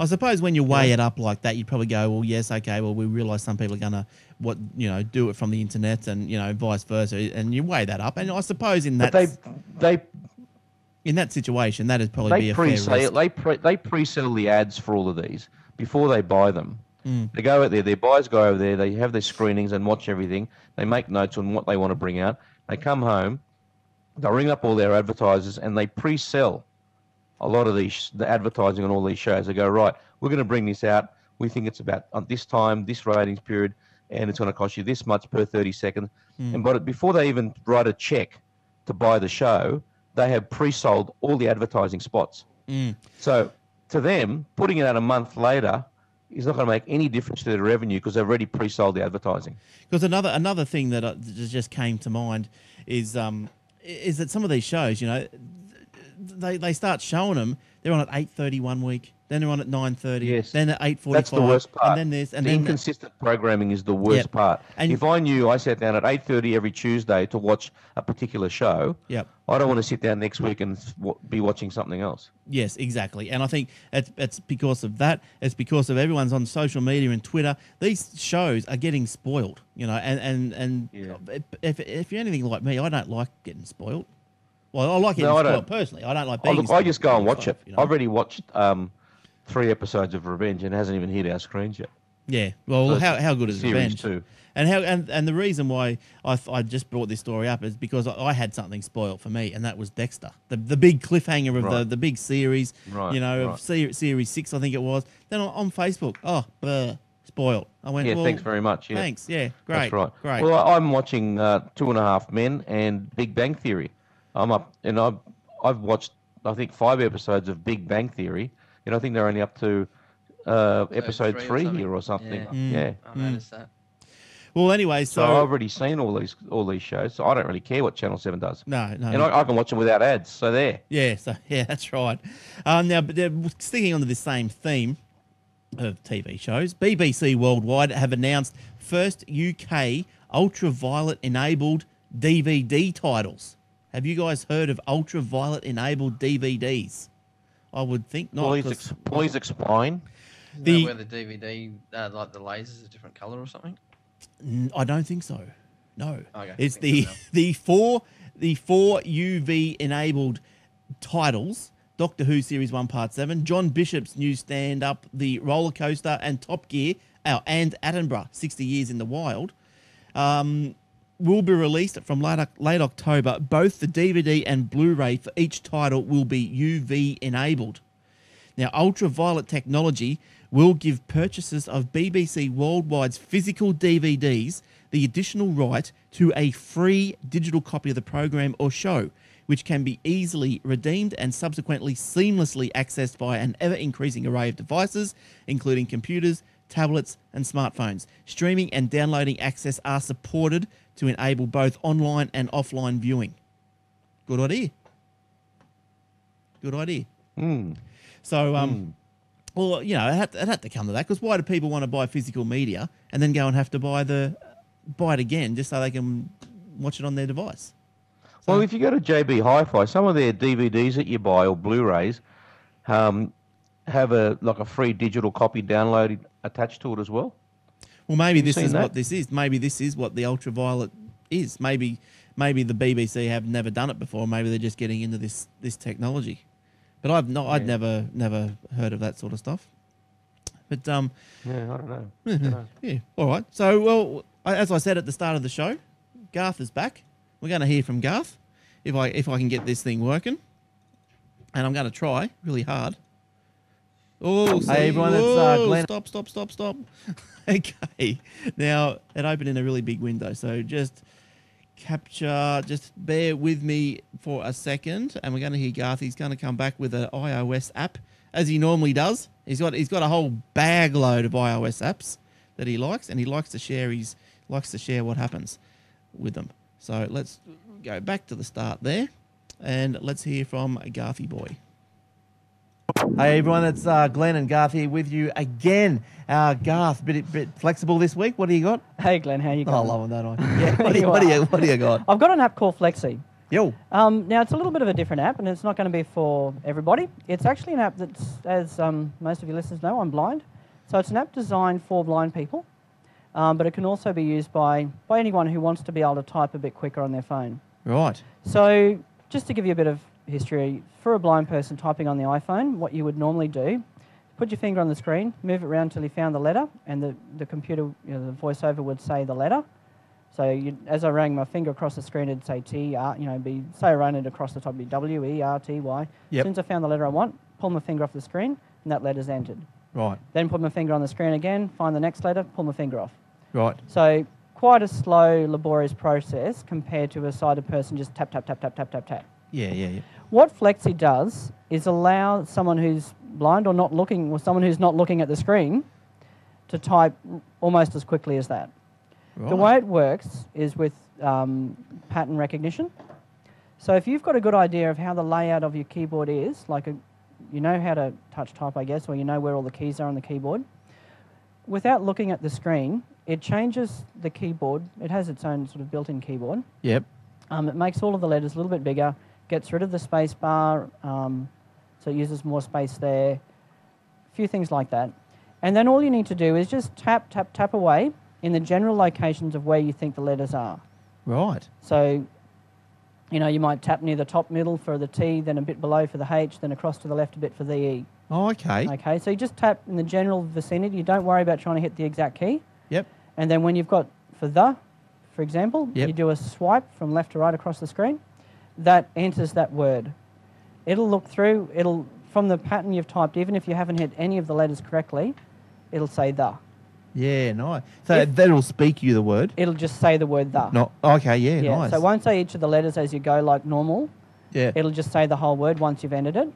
I suppose when you weigh it up like that, you'd probably go, well, yes, okay, well, we realise some people are going to, what you know, do it from the internet, and you know, vice versa, and you weigh that up. And I suppose in But that they they in that situation, that'd probably be they a fair pre-sell risk. they pre they pre-sell the ads for all of these before they buy them. Mm. They go out there, their buyers go over there, they have their screenings and watch everything. They make notes on what they want to bring out. They come home, they ring up all their advertisers, and they pre-sell a lot of these the advertising on all these shows. They go right, we're going to bring this out. We think it's about on this time, this ratings period, and it's going to cost you this much per thirty seconds. Mm. And but before they even write a check to buy the show, they have pre-sold all the advertising spots. Mm. So to them, putting it out a month later is not going to make any difference to their revenue because they've already pre-sold the advertising. Because another another thing that uh, that just came to mind is um is that some of these shows, you know, they they start showing them. They're on at eight thirty one week, then they're on at nine thirty, Yes. then at eight forty That's the worst part. and then this, and the then inconsistent programming is the worst Yep. part. And- if I knew I sat down at 8.30 every Tuesday to watch a particular show, yep, I don't want to sit down next week and be watching something else. yes, exactly. And I think it's it's because of that. It's because of everyone's on social media and Twitter. These shows are getting spoiled, you know, and and and Yeah. if if you're anything like me, I don't like getting spoiled. Well, I like it. No, I don't. personally. I don't like Oh, being. look, I just go and watch stuff, it. you know? I've already watched um, three episodes of Revenge and it hasn't even hit our screens yet. Yeah. Well, So how, how good is Revenge? two. And how and, and the reason why I, I just brought this story up is because I, I had something spoiled for me, and that was Dexter, the the big cliffhanger of the, Right. the big series, Right, you know, right. of se- series six, I think it was. Then on, on Facebook, oh, bleh, spoiled. I went, Yeah, well, thanks very much. Yeah. Thanks, yeah, great, That's right. great. Well, I'm watching uh, Two and a Half Men and Big Bang Theory. I'm up, and I've I've watched I think five episodes of Big Bang Theory, and I think they're only up to uh, episode three or three, something. here or something. Yeah. Mm. Yeah. I noticed that. well, anyway, So, so, I've already seen all these all these shows, so I don't really care what Channel Seven does, no, no, and I, I can watch them without ads. So there. Yeah, so yeah, that's right. Um, now, but they're sticking onto this same theme of TV shows, BBC Worldwide have announced first UK ultraviolet enabled DVD titles. Have you guys heard of ultraviolet enabled DVDs? I would think not. please, 'cause ex- please explain. Is The- that where the DVD, uh, like the lasers, a different color or something? N- I don't think so. No. Okay, It's the so the four the four UV enabled titles. Doctor Who series one part seven, John Bishop's new stand up, The Roller Coaster, and Top Gear, oh, and Attenborough, sixty years in the wild, um, will be released from late, late October. Both the DVD and Blu-ray for each title will be UV enabled. Now, ultraviolet technology will give purchasers of BBC Worldwide's physical DVDs the additional right to a free digital copy of the program or show, which can be easily redeemed and subsequently seamlessly accessed by an ever increasing array of devices, including computers, tablets, and smartphones. Streaming and downloading access are supported to enable both online and offline viewing. Good idea. Good idea. Mm. So, um, well, you know, it had, it had to come to that because why do people want to buy physical media and then go and have to buy the buy it again just so they can watch it on their device? Well, if you go to JB Hi-Fi, some of their DVDs that you buy or Blu-rays um, have a like a free digital copy downloaded attached to it as well. Well, maybe this is that? what this is. Maybe this is what the ultraviolet is. Maybe maybe the BBC have never done it before. Maybe they're just getting into this this technology. But I've not. I'd never never heard of that sort of stuff. But um, Yeah, I don't know. I don't know. yeah. All right. So, well, as I said at the start of the show, Garth is back. We're going to hear from Garth if I if I can get this thing working, and I'm going to try really hard. Oh? Hey, everyone, it's, uh, Glenn. Stop! Stop! Stop! Stop! okay. Now it opened in a really big window, so just capture. Just bear with me for a second, and we're going to hear Garth. He's going to come back with an iOS app, as he normally does. He's got he's got a whole bag load of iOS apps that he likes, and he likes to share his likes to share what happens with them. So let's go back to the start there, and let's hear from a Garthy Boy. Hey everyone, it's uh, Glenn and Garth here with you again. Uh, Garth, bit, bit flexible this week. What do you got? Hey Glenn, how you Oh, I love don't I? Yeah, what do you, what do you, what do you got? I've got an app called Fleksy. Yo, Um, now it's a little bit of a different app, and it's not going to be for everybody. It's actually an app that's, as um, most of your listeners know, I'm blind, so it's an app designed for blind people, um, but it can also be used by by anyone who wants to be able to type a bit quicker on their phone. Right. So, just to give you a bit of history, for a blind person typing on the iPhone, what you would normally do, put your finger on the screen, move it around until you found the letter, and the, the computer, you know, the voiceover would say the letter. So you, as I rang my finger across the screen, it'd say T, R, you know, be, say I ran it across the top, it'd be W, E, R, T, Y. As soon as I found the letter I want, pull my finger off the screen, and that letter's entered. Right. Then put my finger on the screen again, find the next letter, pull my finger off. Right. So quite a slow, laborious process compared to a sighted person just tap, tap, tap, tap, tap, tap, tap. Yeah. Yeah. Yeah. What Fleksy does is allow someone who's blind or not looking, or someone who's not looking at the screen, to type almost as quickly as that. Right. The way it works is with um, pattern recognition. So if you've got a good idea of how the layout of your keyboard is, like a, you know how to touch type, I guess, or you know where all the keys are on the keyboard, without looking at the screen, it changes the keyboard. It has its own sort of built-in keyboard. Yep. Um, it makes all of the letters a little bit bigger, gets rid of the space bar, um, so it uses more space there, a few things like that. And then all you need to do is just tap, tap, tap away in the general locations of where you think the letters are. Right. So, you know, you might tap near the top middle for the T, then a bit below for the H, then across to the left a bit for the E. Oh, okay. Okay, so you just tap in the general vicinity. You don't worry about trying to hit the exact key. Yep. And then when you've got for the, for example, Yep. you do a swipe from left to right across the screen. That enters that word. It'll look through. It'll from the pattern you've typed. Even if you haven't hit any of the letters correctly, it'll say the. Yeah. Nice. So If- that'll speak you the word. It'll just say the word the. Not. Okay. Yeah. yeah. nice. So it won't say each of the letters as you go like normal. yeah. It'll just say the whole word once you've entered it.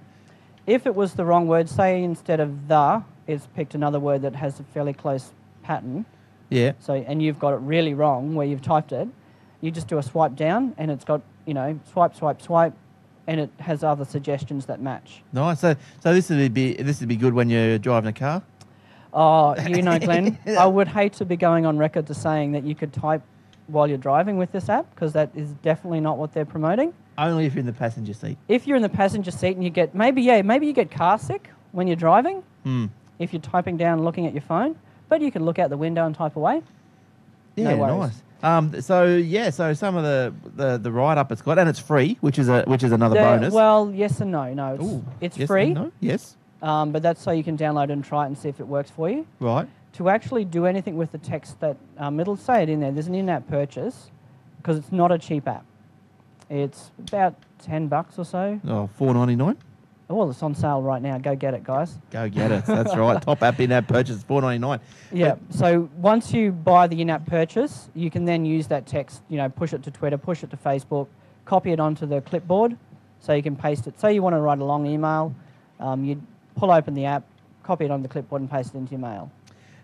If it was the wrong word, say instead of the, it's picked another word that has a fairly close pattern. yeah. So and you've got it really wrong where you've typed it, you just do a swipe down and it's got you know swipe swipe swipe, and it has other suggestions that match. Nice. So, so this would be this would be good when you're driving a car. Oh, you know, Glenn, I would hate to be going on record to saying that you could type while you're driving with this app because that is definitely not what they're promoting. Only if you're in the passenger seat. If you're in the passenger seat and you get maybe yeah maybe you get car sick when you're driving Hmm. if you're typing down and looking at your phone, but you can look out the window and type away. Yeah. worries. nice. Um. So yeah. So some of the the, the write up it's got, and it's free, which is a which is another There- bonus. Well, yes and no. No, it's, Ooh, it's yes free. No. Yes. Um, but that's so you can download it and try it and see if it works for you. Right. To actually do anything with the text that um, it'll say it in there. There's an in-app purchase because it's not a cheap app. It's about ten bucks or so. Oh, four ninety nine. Oh, it's on sale right now. Go get it, guys. Go get it. That's right. Top app in-app purchase four ninety nine. Yeah. So once you buy the in-app purchase, you can then use that text. You know, push it to Twitter, push it to Facebook, copy it onto the clipboard, so you can paste it. Say you want to write a long email, um, you pull open the app, copy it on the clipboard, and paste it into your mail.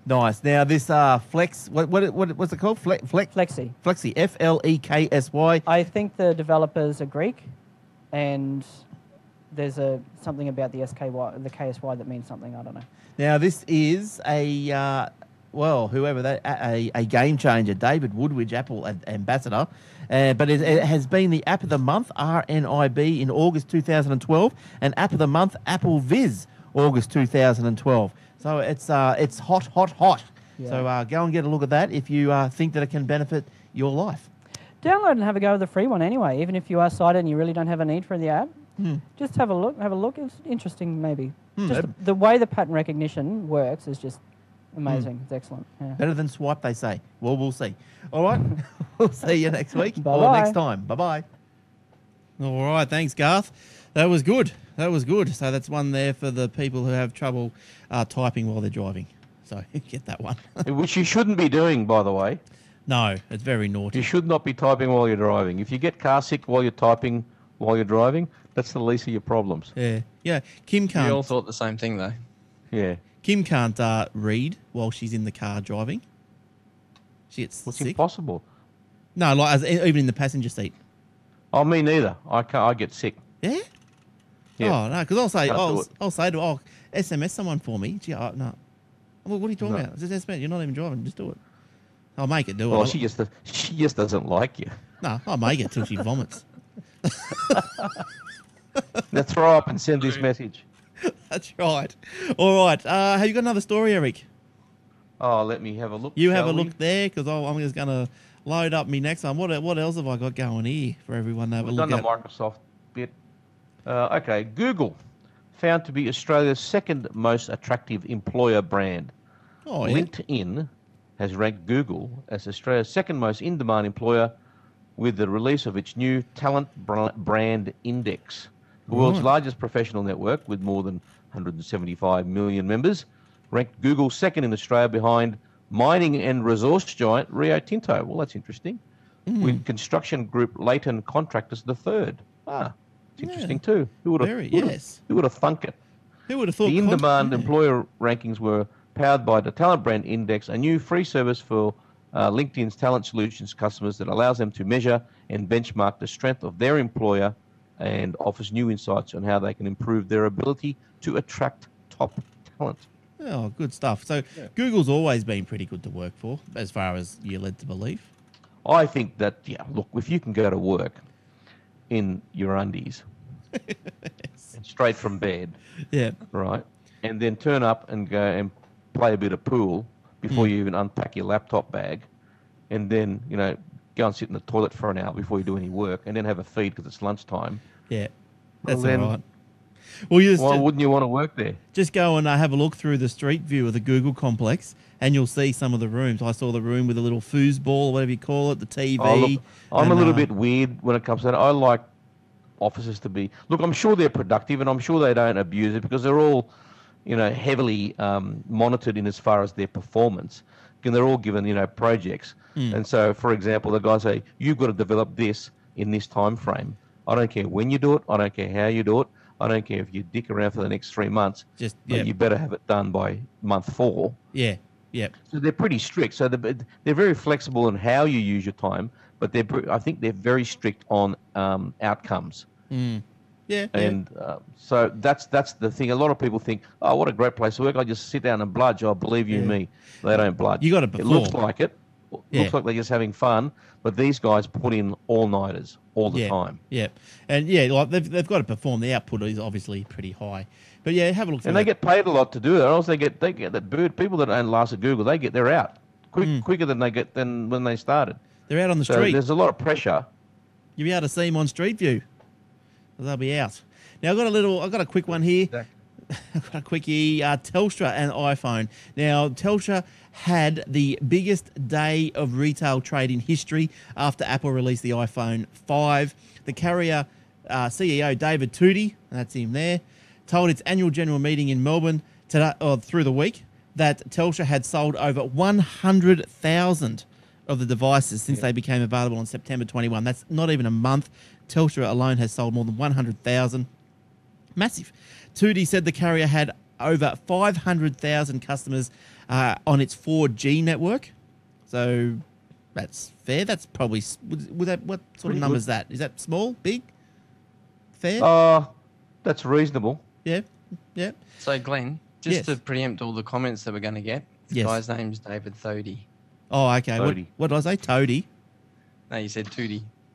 Nice. Now this uh Flex. What what what what's it called? Flex Flex Fleksy. Fleksy. F L E K S Y. I think the developers are Greek, and there's a something about the SKY, the KSY that means something. I don't know. Now this is a uh, well, whoever that a, a game changer, David Woodbridge, Apple ad- ambassador, uh, but it, it has been the app of the month RNIB in August 2012, and app of the month AppleVis August 2012. So it's uh, it's hot, hot, hot. Yeah. So uh, go and get a look at that if you uh, think that it can benefit your life. Download and have a go with the free one anyway. Even if you are sighted and you really don't have a need for the app, Hmm. just have a look. Have a look. It's interesting, maybe. Hmm. Just the, the way the pattern recognition works is just amazing. Hmm. It's excellent. Yeah. Better than Swype, they say. Well, we'll see. All right. we'll see you next week or Bye-bye. next time. Bye bye. All right. Thanks, Garth. That was good. That was good. So that's one there for the people who have trouble uh, typing while they're driving. So get that one. Which you shouldn't be doing, by the way. no, it's very naughty. You should not be typing while you're driving. If you get car sick while you're typing while you're driving, that's the least of your problems. Yeah. Yeah. Kim can't. We all thought the same thing, though. Yeah. Kim can't uh, read while she's in the car driving. She gets It's sick. impossible. No, like as, even in the passenger seat. Oh, me neither. I can't. I get sick. Yeah. Yeah. Oh no, because I'll say, Can't do I'll, it. I'll say to, oh, SMS someone for me. Gee, oh, no. Well, what are you talking No. about? Just SMS. You're not even driving. Just do it. I'll make it do it. Well, I'll- she just she just doesn't like you. no, I'll make it till she vomits. Now throw up and send this message. That's right. All right. Uh, have you got another story, Eric? Oh, let me have a look. You have a we? look there because I'm just going to load up me next one. What what else have I got going here for everyone to have We've a done look the? Microsoft bit. Uh, okay, Google found to be Australia's second most attractive employer brand. Oh, yeah. LinkedIn has ranked Google as Australia's second most in-demand employer with the release of its new Talent Brand Index. The world's Right. largest professional network with more than 175 million members ranked Google second in Australia behind mining and resource giant Rio Tinto. Well, that's interesting. Hmm. With construction group Leighton Contractors the third. Ah, it's interesting too. Who would have? Very, who yes. Who would have thunk it? Who would have thought? The in-demand yeah. employer rankings were powered by the Talent Brand Index, a new free service for uh, LinkedIn's talent solutions customers that allows them to measure and benchmark the strength of their employer and offers new insights on how they can improve their ability to attract top talent. Oh, good stuff. So Google's always been pretty good to work for, as far as you're led to believe. I think that yeah, look, if you can go to work in your undies and straight from bed, Yeah. right? And then turn up and go and play a bit of pool before Hmm. you even unpack your laptop bag, and then you know go and sit in the toilet for an hour before you do any work, and then have a feed because it's lunchtime. Yeah. That's then- all right. Well, you just, Why wouldn't you want to work there? just go and uh, have a look through the street view of the Google complex, and you'll see some of the rooms. I saw the room with a little foosball, whatever you call it, the TV. Oh, look, I'm and, a little uh, bit weird when it comes to that. I like offices to be. Look, I'm sure they're productive, and I'm sure they don't abuse it because they're all, you know, heavily um, monitored in as far as their performance. And they're all given, you know, projects. Hmm. And so, for example, the guys say, "You've got to develop this in this time frame." I don't care when you do it. I don't care how you do it. I don't care if you dick around for the next three months. Just yeah, you better have it done by month four. yeah, yeah. So they're pretty strict. So they're, they're very flexible in how you use your time, but they're I think they're very strict on um, outcomes. Mm. Yeah, yeah. And uh, so that's that's the thing. A lot of people think, oh, what a great place to work. I just sit down and bludge. Oh, believe you Yeah. me, they don't bludge. You gotta It looks like it. Yeah. Looks like they're just having fun, but these guys put in all nighters all the time. Yeah, and yeah, like they've, they've got to perform. The output is obviously pretty high, but yeah, have a look. And they that. get paid a lot to do it. Or else they get they get that bird. People that don't last at Google, they get they're out quick quicker than they get than when they started. They're out on the So street. there's a lot of pressure. You'll be able to see them on Street View. They'll be out. Now I've got a little. I've got a quick one here. I've got a quickie. Uh, Telstra and iPhone. Now Telstra had the biggest day of retail trade in history after Apple released the iPhone 5. The carrier uh, CEO David Tootie, that's him there, told its annual general meeting in Melbourne today, or through the week that Telstra had sold over 100,000 of the devices since they became available on September 21. That's not even a month. Telstra alone has sold more than 100,000. Massive. 2D said the carrier had over 500,000 customers uh, on its 4G network. So that's fair. That's probably s- was, was that what sort Pretty of number good. is that? Is that small, big, fair? Uh, that's reasonable. yeah, yeah. So, Glenn, just Yes. to preempt all the comments that we're going to get, the Yes. guy's name's David Thodey. Oh, okay. What, Toady. what did I say? Toady. No, you said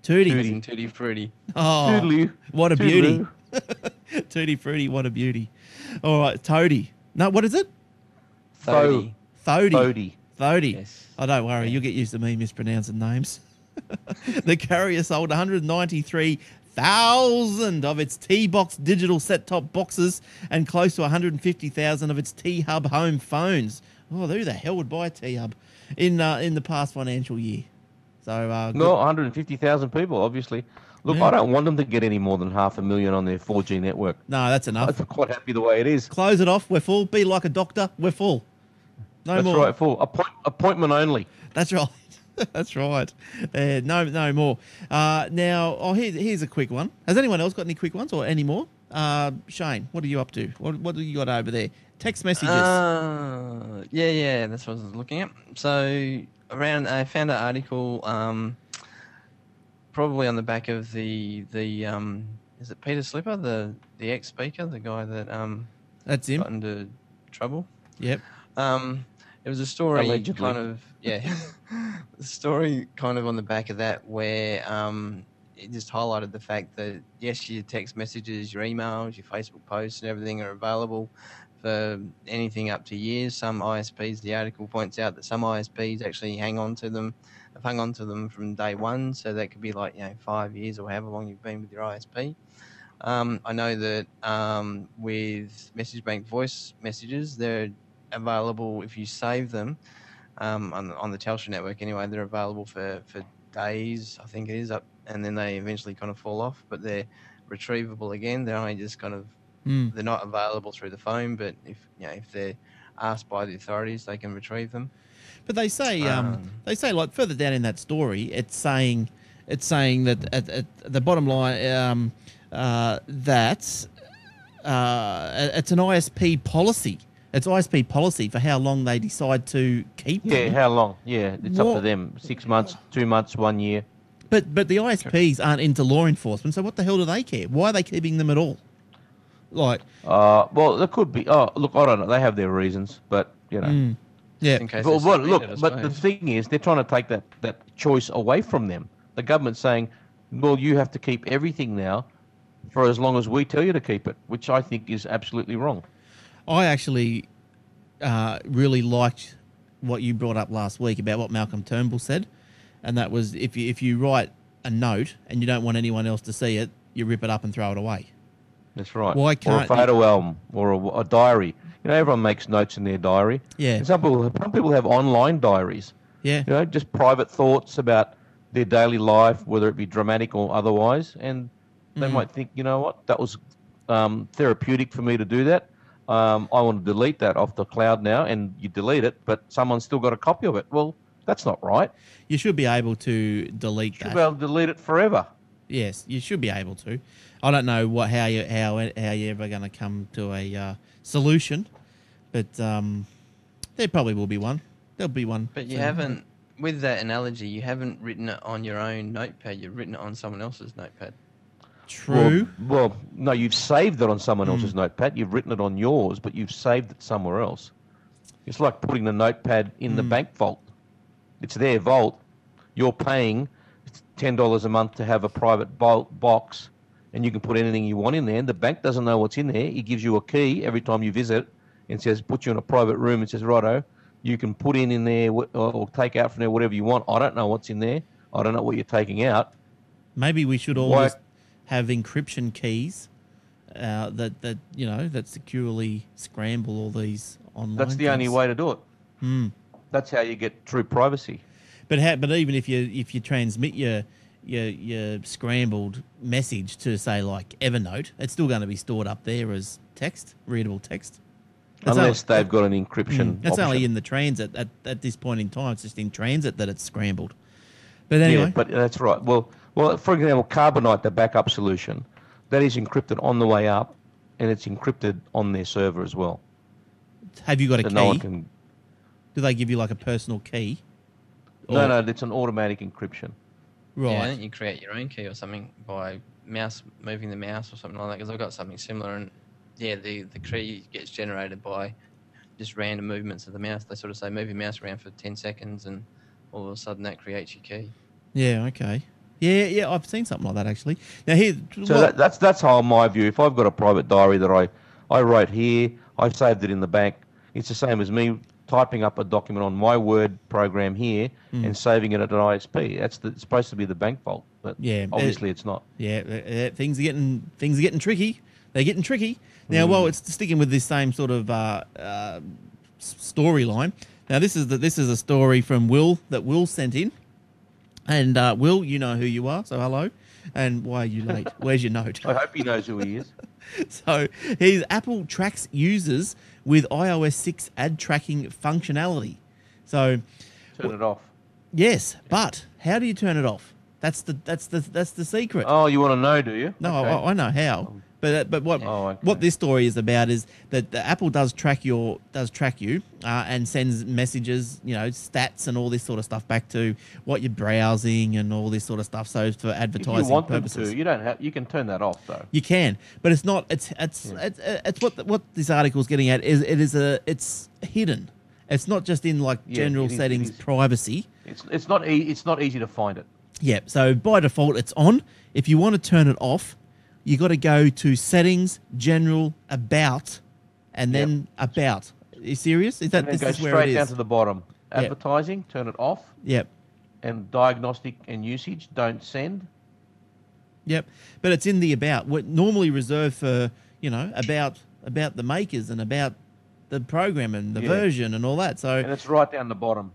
Tootie. Tootie. As in Tutti Oh, Toodaloo. what a beauty. Toodaloo. Tootie fruity, what a beauty. All right, Toady. No, what is it? Thodey. Thodey. Bodie. Thodey. Yes. Oh, don't worry. Yeah. You'll get used to me mispronouncing names. the carrier sold 193,000 of its T-Box digital set-top boxes and close to 150,000 of its T-Hub home phones. Oh, who the hell would buy a T-Hub in uh, in the past financial year? So, uh, good- No, 150,000 people, obviously. Look, Yeah. I don't want them to get any more than half a million on their 4G network. no, that's enough. I'm quite happy the way it is. Close it off. We're full. Be like a doctor. We're full. No That's more. That's right, full. Appoint, appointment only. That's right. That's right. Uh, no, no more. Uh, now, oh, here, here's a quick one. Has anyone else got any quick ones or any more? Uh, Shane, what are you up to? What What do you got over there? Text messages. Uh, yeah, yeah, that's what I was looking at. So around, I found an article, um, probably on the back of the the um, is it Peter Slipper, the the ex speaker, the guy that um That's him. got into trouble. Yep. Um, it was a story Allegedly. kind of yeah, the story kind of on the back of that where um, it just highlighted the fact that yes, your text messages, your emails, your Facebook posts, and everything are available for anything up to years. Some ISPs, the article points out that some ISPs actually hang on to them, have hung on to them from day one, so that could be like you know five years or however long you've been with your ISP. Um, I know that um, with Message Bank voice messages, they're available if you save them um, on, the- on the Telstra network anyway. They're available for, for days, I think it is, up, and then they eventually kind of fall off, but they're retrievable again. They're only just kind of Hmm. they're not available through the phone, but if you know if they're asked by the authorities, they can retrieve them. But they say, um, Um, they say like further down in that story, it's saying, it's saying that at, at the bottom line, um, uh, that uh, it's an ISP policy. It's ISP policy for how long they decide to keep Yeah, them. how long? Yeah, it's up to them. Six months, two months, one year. But but the ISPs aren't into law enforcement, so what the hell do they care? Why are they keeping them at all? Like, Uh, well, there could be. Oh, look, I don't know. They have their reasons, but you know. mm, yeah, In case Well, they're well, suspended, I look, but the thing is, they're trying to take that, that choice away from them. The government's saying, well, you have to keep everything now for as long as we tell you to keep it, which I think is absolutely wrong. I actually uh, really liked what you brought up last week about what Malcolm Turnbull said, and that was if you if you write a note and you don't want anyone else to see it, you rip it up and throw it away. That's right. Why or a can't you- photo album or a, a diary. You know, everyone makes notes in their diary. Yeah. And some people, some people have online diaries. Yeah, You know, just private thoughts about their daily life, whether it be dramatic or otherwise, and they Mm. might think, you know what, that was um, therapeutic for me to do that. Um, I want to delete that off the cloud now, and you delete it, but someone's still got a copy of it. Well, that's not right. you should be able to delete You should that. be able to delete it forever. Yes, you should be able to. I don't know what how you how how you're ever going to come to a uh, solution, but um, there probably will be one. There'll be one. But you soon. haven't, with that analogy, you haven't written it on your own notepad. You've written it on someone else's notepad. True. Well, well, no, you've saved it on someone else's notepad. You've written it on yours, but you've saved it somewhere else. It's like putting the notepad in the bank vault. It's their vault. You're paying ten dollars a month to have a private box, and you can put anything you want in there. And the bank doesn't know what's in there. He gives you a key every time you visit, and says, "Put you in a private room." And says, "Righto, you can put in in there or take out from there whatever you want." I don't know what's in there. I don't know what you're taking out. Maybe we should all have encryption keys uh, that that you know that securely scramble all these online. That's the only way to do it. Hmm. That's how you get true privacy. But how, but even if you if you transmit your your your scrambled message to say like Evernote, it's still going to be stored up there as text, readable text. That's Unless only- they've got an encryption. Mm, That's option. only in the transit at, at this point in time. It's just in transit that it's scrambled. But anyway, Yeah, but that's right. Well, well, for example, Carbonite, the backup solution, that is encrypted on the way up, and it's encrypted on their server as well. have you got a key? no one can. Do they give you like a personal key? No, Or- no, it's an automatic encryption. Right. Yeah, don't you create your own key or something by mouse moving the mouse or something like that? Because I've got something similar, and yeah, the the key gets generated by just random movements of the mouse. They sort of say move your mouse around for ten seconds, and all of a sudden that creates your key. Yeah. Okay. Yeah. Yeah. I've seen something like that actually. Now here. So that, that's that's how my view. If I've got a private diary that I I wrote here, I saved it in the bank. It's the same as me typing up a document on my Word program here Hmm. and saving it at an ISP. That's the, supposed to be the bank vault, but Yeah, obviously it's not. Yeah, uh, uh, things are getting things are getting tricky. They're getting tricky now. Well, it's sticking with this same sort of uh, uh, storyline. Now, this is the, this is a story from Will that Will sent in, and uh, Will, you know who you are, so hello. And why are you late? Where's your note? I hope he knows who he is. so he's Apple tracks users with iOS 6 ad tracking functionality. So Turn it off. yes, but how do you turn it off? That's the that's the that's the secret. Oh, you want to know, do you? No, Okay. I, I know how. Um, But uh, but what Oh, okay. what this story is about is that the Apple does track your does track you uh, and sends messages, you know, stats and all this sort of stuff back to what you're browsing and all this sort of stuff. So for if advertising you want purposes, them to, you don't have. You can turn that off though. you can, but it's not. It's it's it's, it's what the, what this article is getting at is it is a it's hidden. It's not just in like Yeah, general it is- it settings is. privacy. It's it's not e- it's not easy to find it. Yeah, so by default it's on. If you want to turn it off, you got to go to settings, general, about, and Yep. then about. Are you serious? Is that And then this go straight down to the bottom. Advertising, turn it off, Yep, and diagnostic and usage, don't send. yep. But it's in the about. What normally reserved for you know about about the makers and about the program and the Yeah. version and all that. So And it's right down the bottom.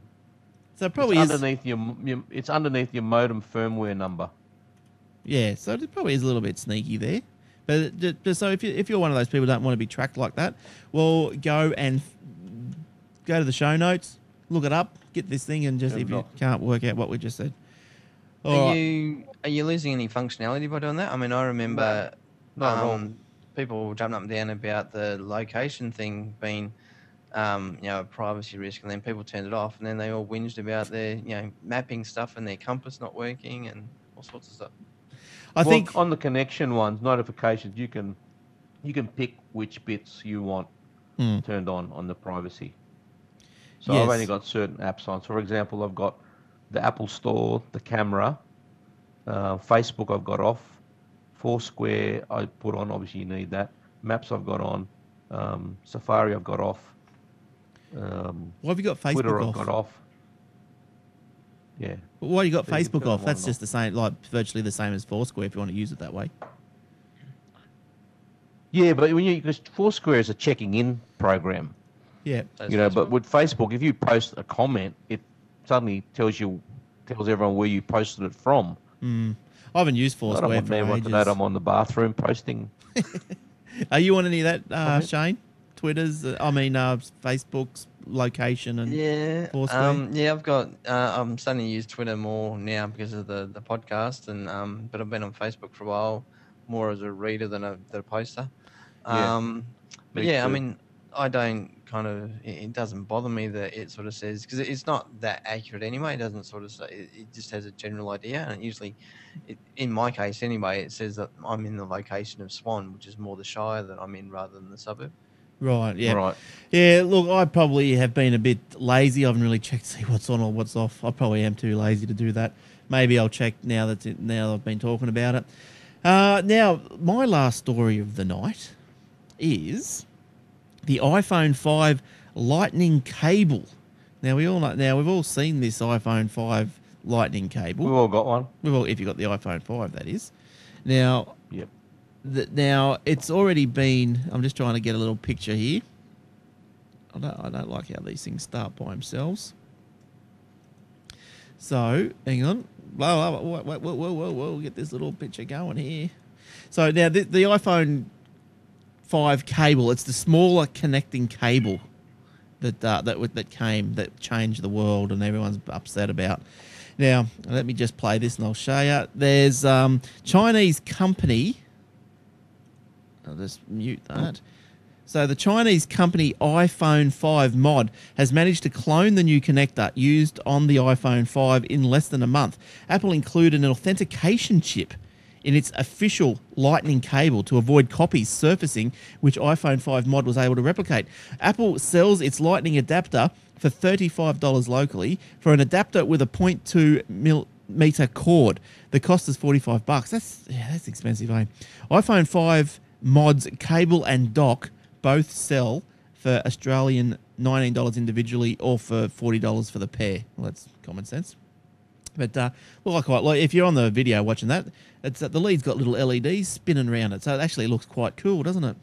so it probably it's is. underneath your, your it's underneath your modem firmware number. Yeah, so it probably is a little bit sneaky there. But ju- just so if you if you're one of those people who don't want to be tracked like that, well, go and f- go to the show notes, look it up, get this thing, and just Turn if it you can't work out what we just said. All are right. you are you losing any functionality by doing that? I mean, I remember Not um, people jumping up and down about the location thing being, um, you know, a privacy risk, and then people turned it off, and then they all whinged about their, you know, mapping stuff and their compass not working and all sorts of stuff. I Well, think on the connection ones, notifications, you can you can pick which bits you want Hmm. turned on on the privacy. So I've only got certain apps on. So for example, I've got the Apple Store, the camera, uh, Facebook I've got off, Foursquare I put on. Obviously, you need that. Maps I've got on, um, Safari I've got off, um, why have you got Twitter Facebook I've got off. Yeah. But Why you got So Facebook turn off? That's just the same, like virtually the same as Foursquare if you want to use it that way. Yeah, but when you because Foursquare is a checking in program. Yeah. That's you know, but with Facebook, if you post a comment, it suddenly tells you tells everyone where you posted it from. Mm. I haven't used Foursquare I don't want for to know that. I'm on the bathroom posting. Are you on any of that, uh, Shane? Twitter's, uh, I mean, uh, Facebook's location and Yeah, um, yeah, I've got. Uh, I'm starting to use Twitter more now because of the, the podcast, and um, but I've been on Facebook for a while, more as a reader than a, than a poster. Yeah, Um, but me yeah, I mean, I don't kind of. It, it doesn't bother me that it sort of says because it's not that accurate anyway. It doesn't sort of say. It, it just has a general idea, and it usually, it, in my case anyway, it says that I'm in the location of Swan, which is more the Shire that I'm in rather than the suburb. Right, yeah. Right. Yeah, look, I probably have been a bit lazy. I haven't really checked to see what's on or what's off. I probably am too lazy to do that. Maybe I'll check now that it, now that I've been talking about it. Uh, now, my last story of the night is the iPhone 5 Lightning cable. Now we all know. Now we've all seen this iPhone 5 Lightning cable. We've all got one. We've all, if you've got the iPhone 5, that is. Now, Yep. th- now it's already been. I'm just trying to get a little picture here. I don't, I don't like how these things start by themselves. So hang on. Whoa, whoa, whoa, whoa, whoa, whoa, whoa, get this little picture going here. So now the, the iPhone five cable. It's the smaller connecting cable that uh, that that came that changed the world, and everyone's upset about. Now, let me just play this, and I'll show you. There's um, Chinese company. I'll just mute that. So the Chinese company iPhone 5 Mod has managed to clone the new connector used on the iPhone 5 in less than a month. Apple included an authentication chip in its official lightning cable to avoid copies surfacing, which iPhone 5 Mod was able to replicate. Apple sells its lightning adapter for $35 locally for an adapter with a 0.2 millimeter cord. The cost is 45 bucks. That's yeah, that's expensive, eh? iPhone 5 Mod's cable and dock both sell for Australian $19 individually or for $40 for the pair. Well, that's common sense. But uh, well, I quite like if you're on the video watching that, it's uh, the lead's got little LEDs spinning around it, so it actually looks quite cool, doesn't it?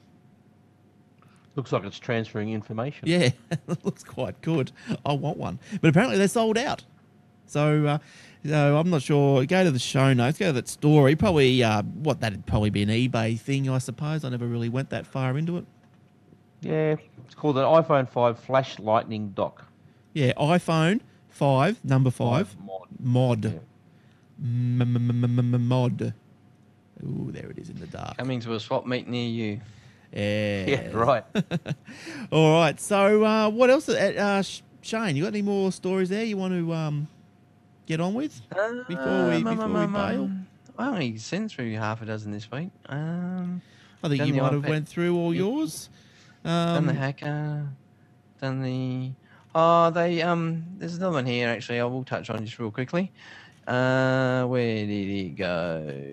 Looks like it's transferring information. Yeah, it looks quite good. I want one, but apparently they're sold out. So, uh, so I'm not sure. Go to the show notes. Go to that story. Probably uh, what that'd probably be an eBay thing, I suppose. I never really went that far into it. Yeah, it's called an iPhone 5 Flash Lightning Dock. Yeah, iPhone five, number five, mod. mod, Yeah. Mod. Ooh, there it is in the dark. Coming to a swap meet near you. Yeah, Yeah, right. All right. So, uh, what else? Uh, uh, Shane, you got any more stories there you want to um, get on with? Before we- Um, before um, we um, bail? um, I only sent through half a dozen this week. Um, I think you might have went through all yours. done the Um, hacker, done the. Oh, they um. There's another one here actually. I will touch on just real quickly. Uh, where did it go?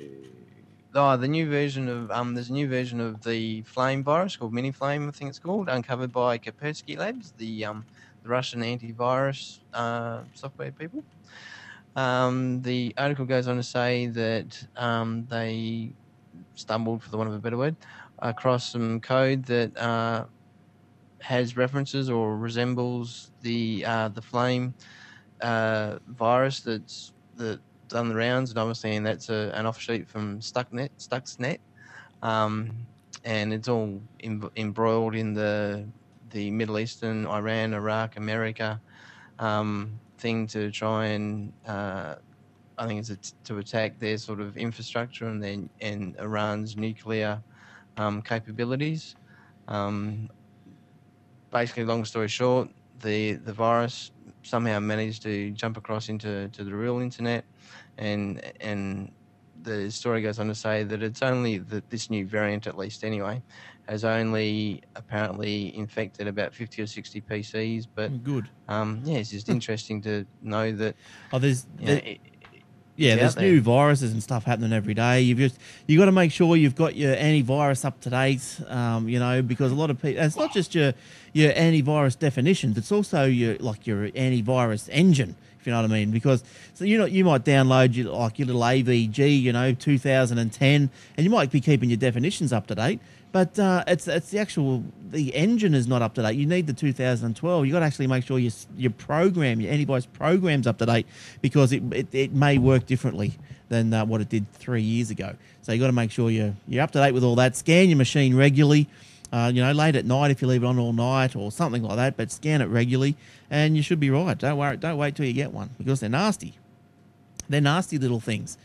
Oh, the new version of um. There's a new version of the Flame virus called Mini Flame. I think it's called, uncovered by Kaspersky Labs, the um, the Russian antivirus uh, software people. Um, the article goes on to say that um, they stumbled, for the want of a better word, across some code that uh, has references or resembles the uh, the flame uh, virus that's that done the rounds, and obviously, and that's a, an offshoot from Stuxnet, Stuxnet, um, and it's all em- embroiled in the the Middle Eastern, Iran, Iraq, America. Um, thing to try and uh, I think it's to attack their sort of infrastructure and then and Iran's nuclear um, capabilities. Um, basically, long story short, the the virus somehow managed to jump across into to the real internet, and and the story goes on to say that it's only that this new variant, at least anyway, has only apparently infected about 50 or 60 PCs. But good. um, yeah, it's just interesting to know that Oh, there's know, it, yeah, there's there. new viruses and stuff happening every day. You've just you got to make sure you've got your antivirus up to date. Um, you know, because a lot of people, it's not just your your antivirus definitions. It's also your like your antivirus engine. If you know what I mean, because so you know you might download your like your little AVG, you know, 2010, and you might be keeping your definitions up to date, but uh, it's it's the actual the engine is not up to date. You need the 2012. You got to actually make sure your your program, your antivirus program's up to date, because it it, it may work differently than uh, what it did three years ago. So you got to make sure you're you're up to date with all that. Scan your machine regularly. Uh, you know, late at night if you leave it on all night or something like that, but scan it regularly, and you should be right. Don't worry. Don't wait till you get one because they're nasty. They're nasty little things.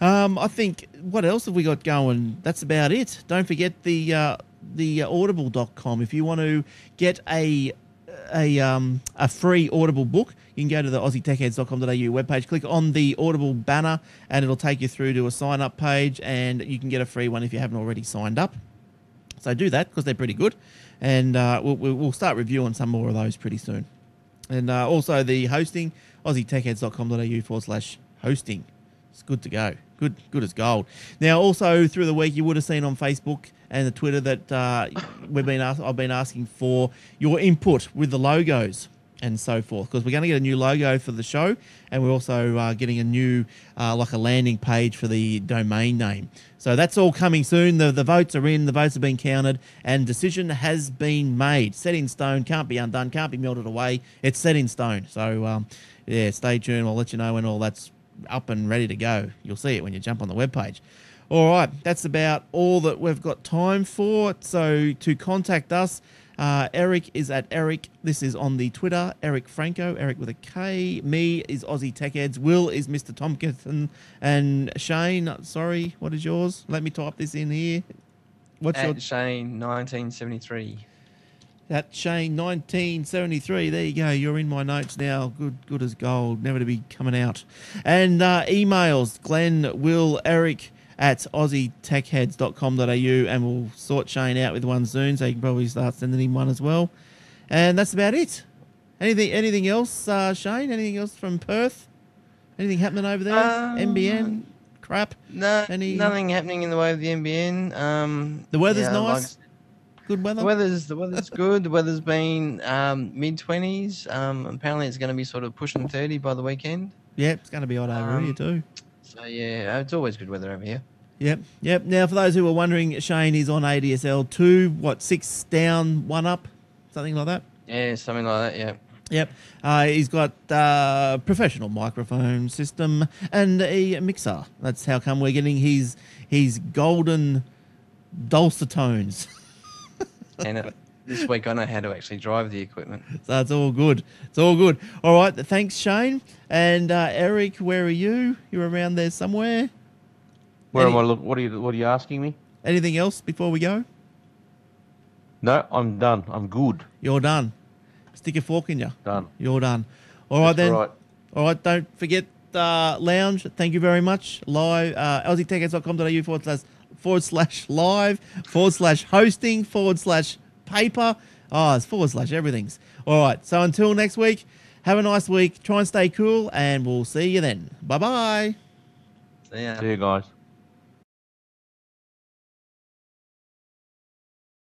Um, I think what else have we got going? That's about it. Don't forget the uh, the uh, audible.com if you want to get a a um, a free Audible book. You can go to the aussietechheads.com.au webpage, click on the Audible banner, and it'll take you through to a sign up page, and you can get a free one if you haven't already signed up. So do that because they're pretty good, and uh, we'll, we'll start reviewing some more of those pretty soon. And uh, also the hosting, aussietechheads.com.au forward slash hosting. It's good to go. Good, good as gold. Now, also through the week, you would have seen on Facebook and the Twitter that uh, we've been ask- I've been asking for your input with the logos and so forth because we're going to get a new logo for the show and we're also uh, getting a new uh, like a landing page for the domain name. So that's all coming soon. The, the votes are in the votes have been counted and decision has been made. Set in stone can't be undone can't be melted away. It's set in stone. So um, yeah stay tuned. I'll let you know when all that's up and ready to go you'll see it when you jump on the webpage All right, that's about all that we've got time for. So to contact us, uh, Eric is at Eric. This is on the Twitter, Eric Franco, Eric with a K. Me is Aussie Tech Heads. Will is Mr. Tompkinson. And Shane, sorry, what is yours? Let me type this in here. What's your Shane 1973. That Shane 1973. There you go. You're in my notes now. Good, good as gold. Never to be coming out. And uh, emails: Glenn, Will, Eric at aussietechheads.com.au, and we'll sort Shane out with one soon, so you can probably start sending him one as well. And that's about it. Anything, anything else, uh, Shane? Anything else from Perth? Anything happening over there? Um, NBN crap. No, Any- nothing happening in the way of the NBN. Um, The weather's yeah, like nice. Good weather. The weather's the weather's good. The weather's been um, mid twenties. Um, apparently, it's going to be sort of pushing thirty by the weekend. Yeah, it's going to be hot over Um, here too. So yeah, it's always good weather over here. Yep, yep. Now, for those who were wondering, Shane is on ADSL two. What six down, one up, something like that. Yeah, something like that. Yeah. Yep. Uh, he's got uh, professional microphone system and a mixer. That's how come we're getting his his golden dulcet tones. And this week I know how to actually drive the equipment. so it's all good. It's all good. All right. Thanks, Shane. And uh, Eric, where are you? You're around there somewhere. Where Any- am I? Look, what are you? What are you asking me? Anything else before we go? No, I'm done. I'm good. You're done. Stick a fork in you. Done. You're done. All right That's then. right. All right. Don't forget uh, lounge. Thank you very much. Live uh, aussietechheads.com.au forward slash forward slash live forward slash hosting forward slash paper. Oh, it's forward slash everything's. All right. So until next week, have a nice week. Try and stay cool, and we'll see you then. Bye bye. So yeah. See you guys.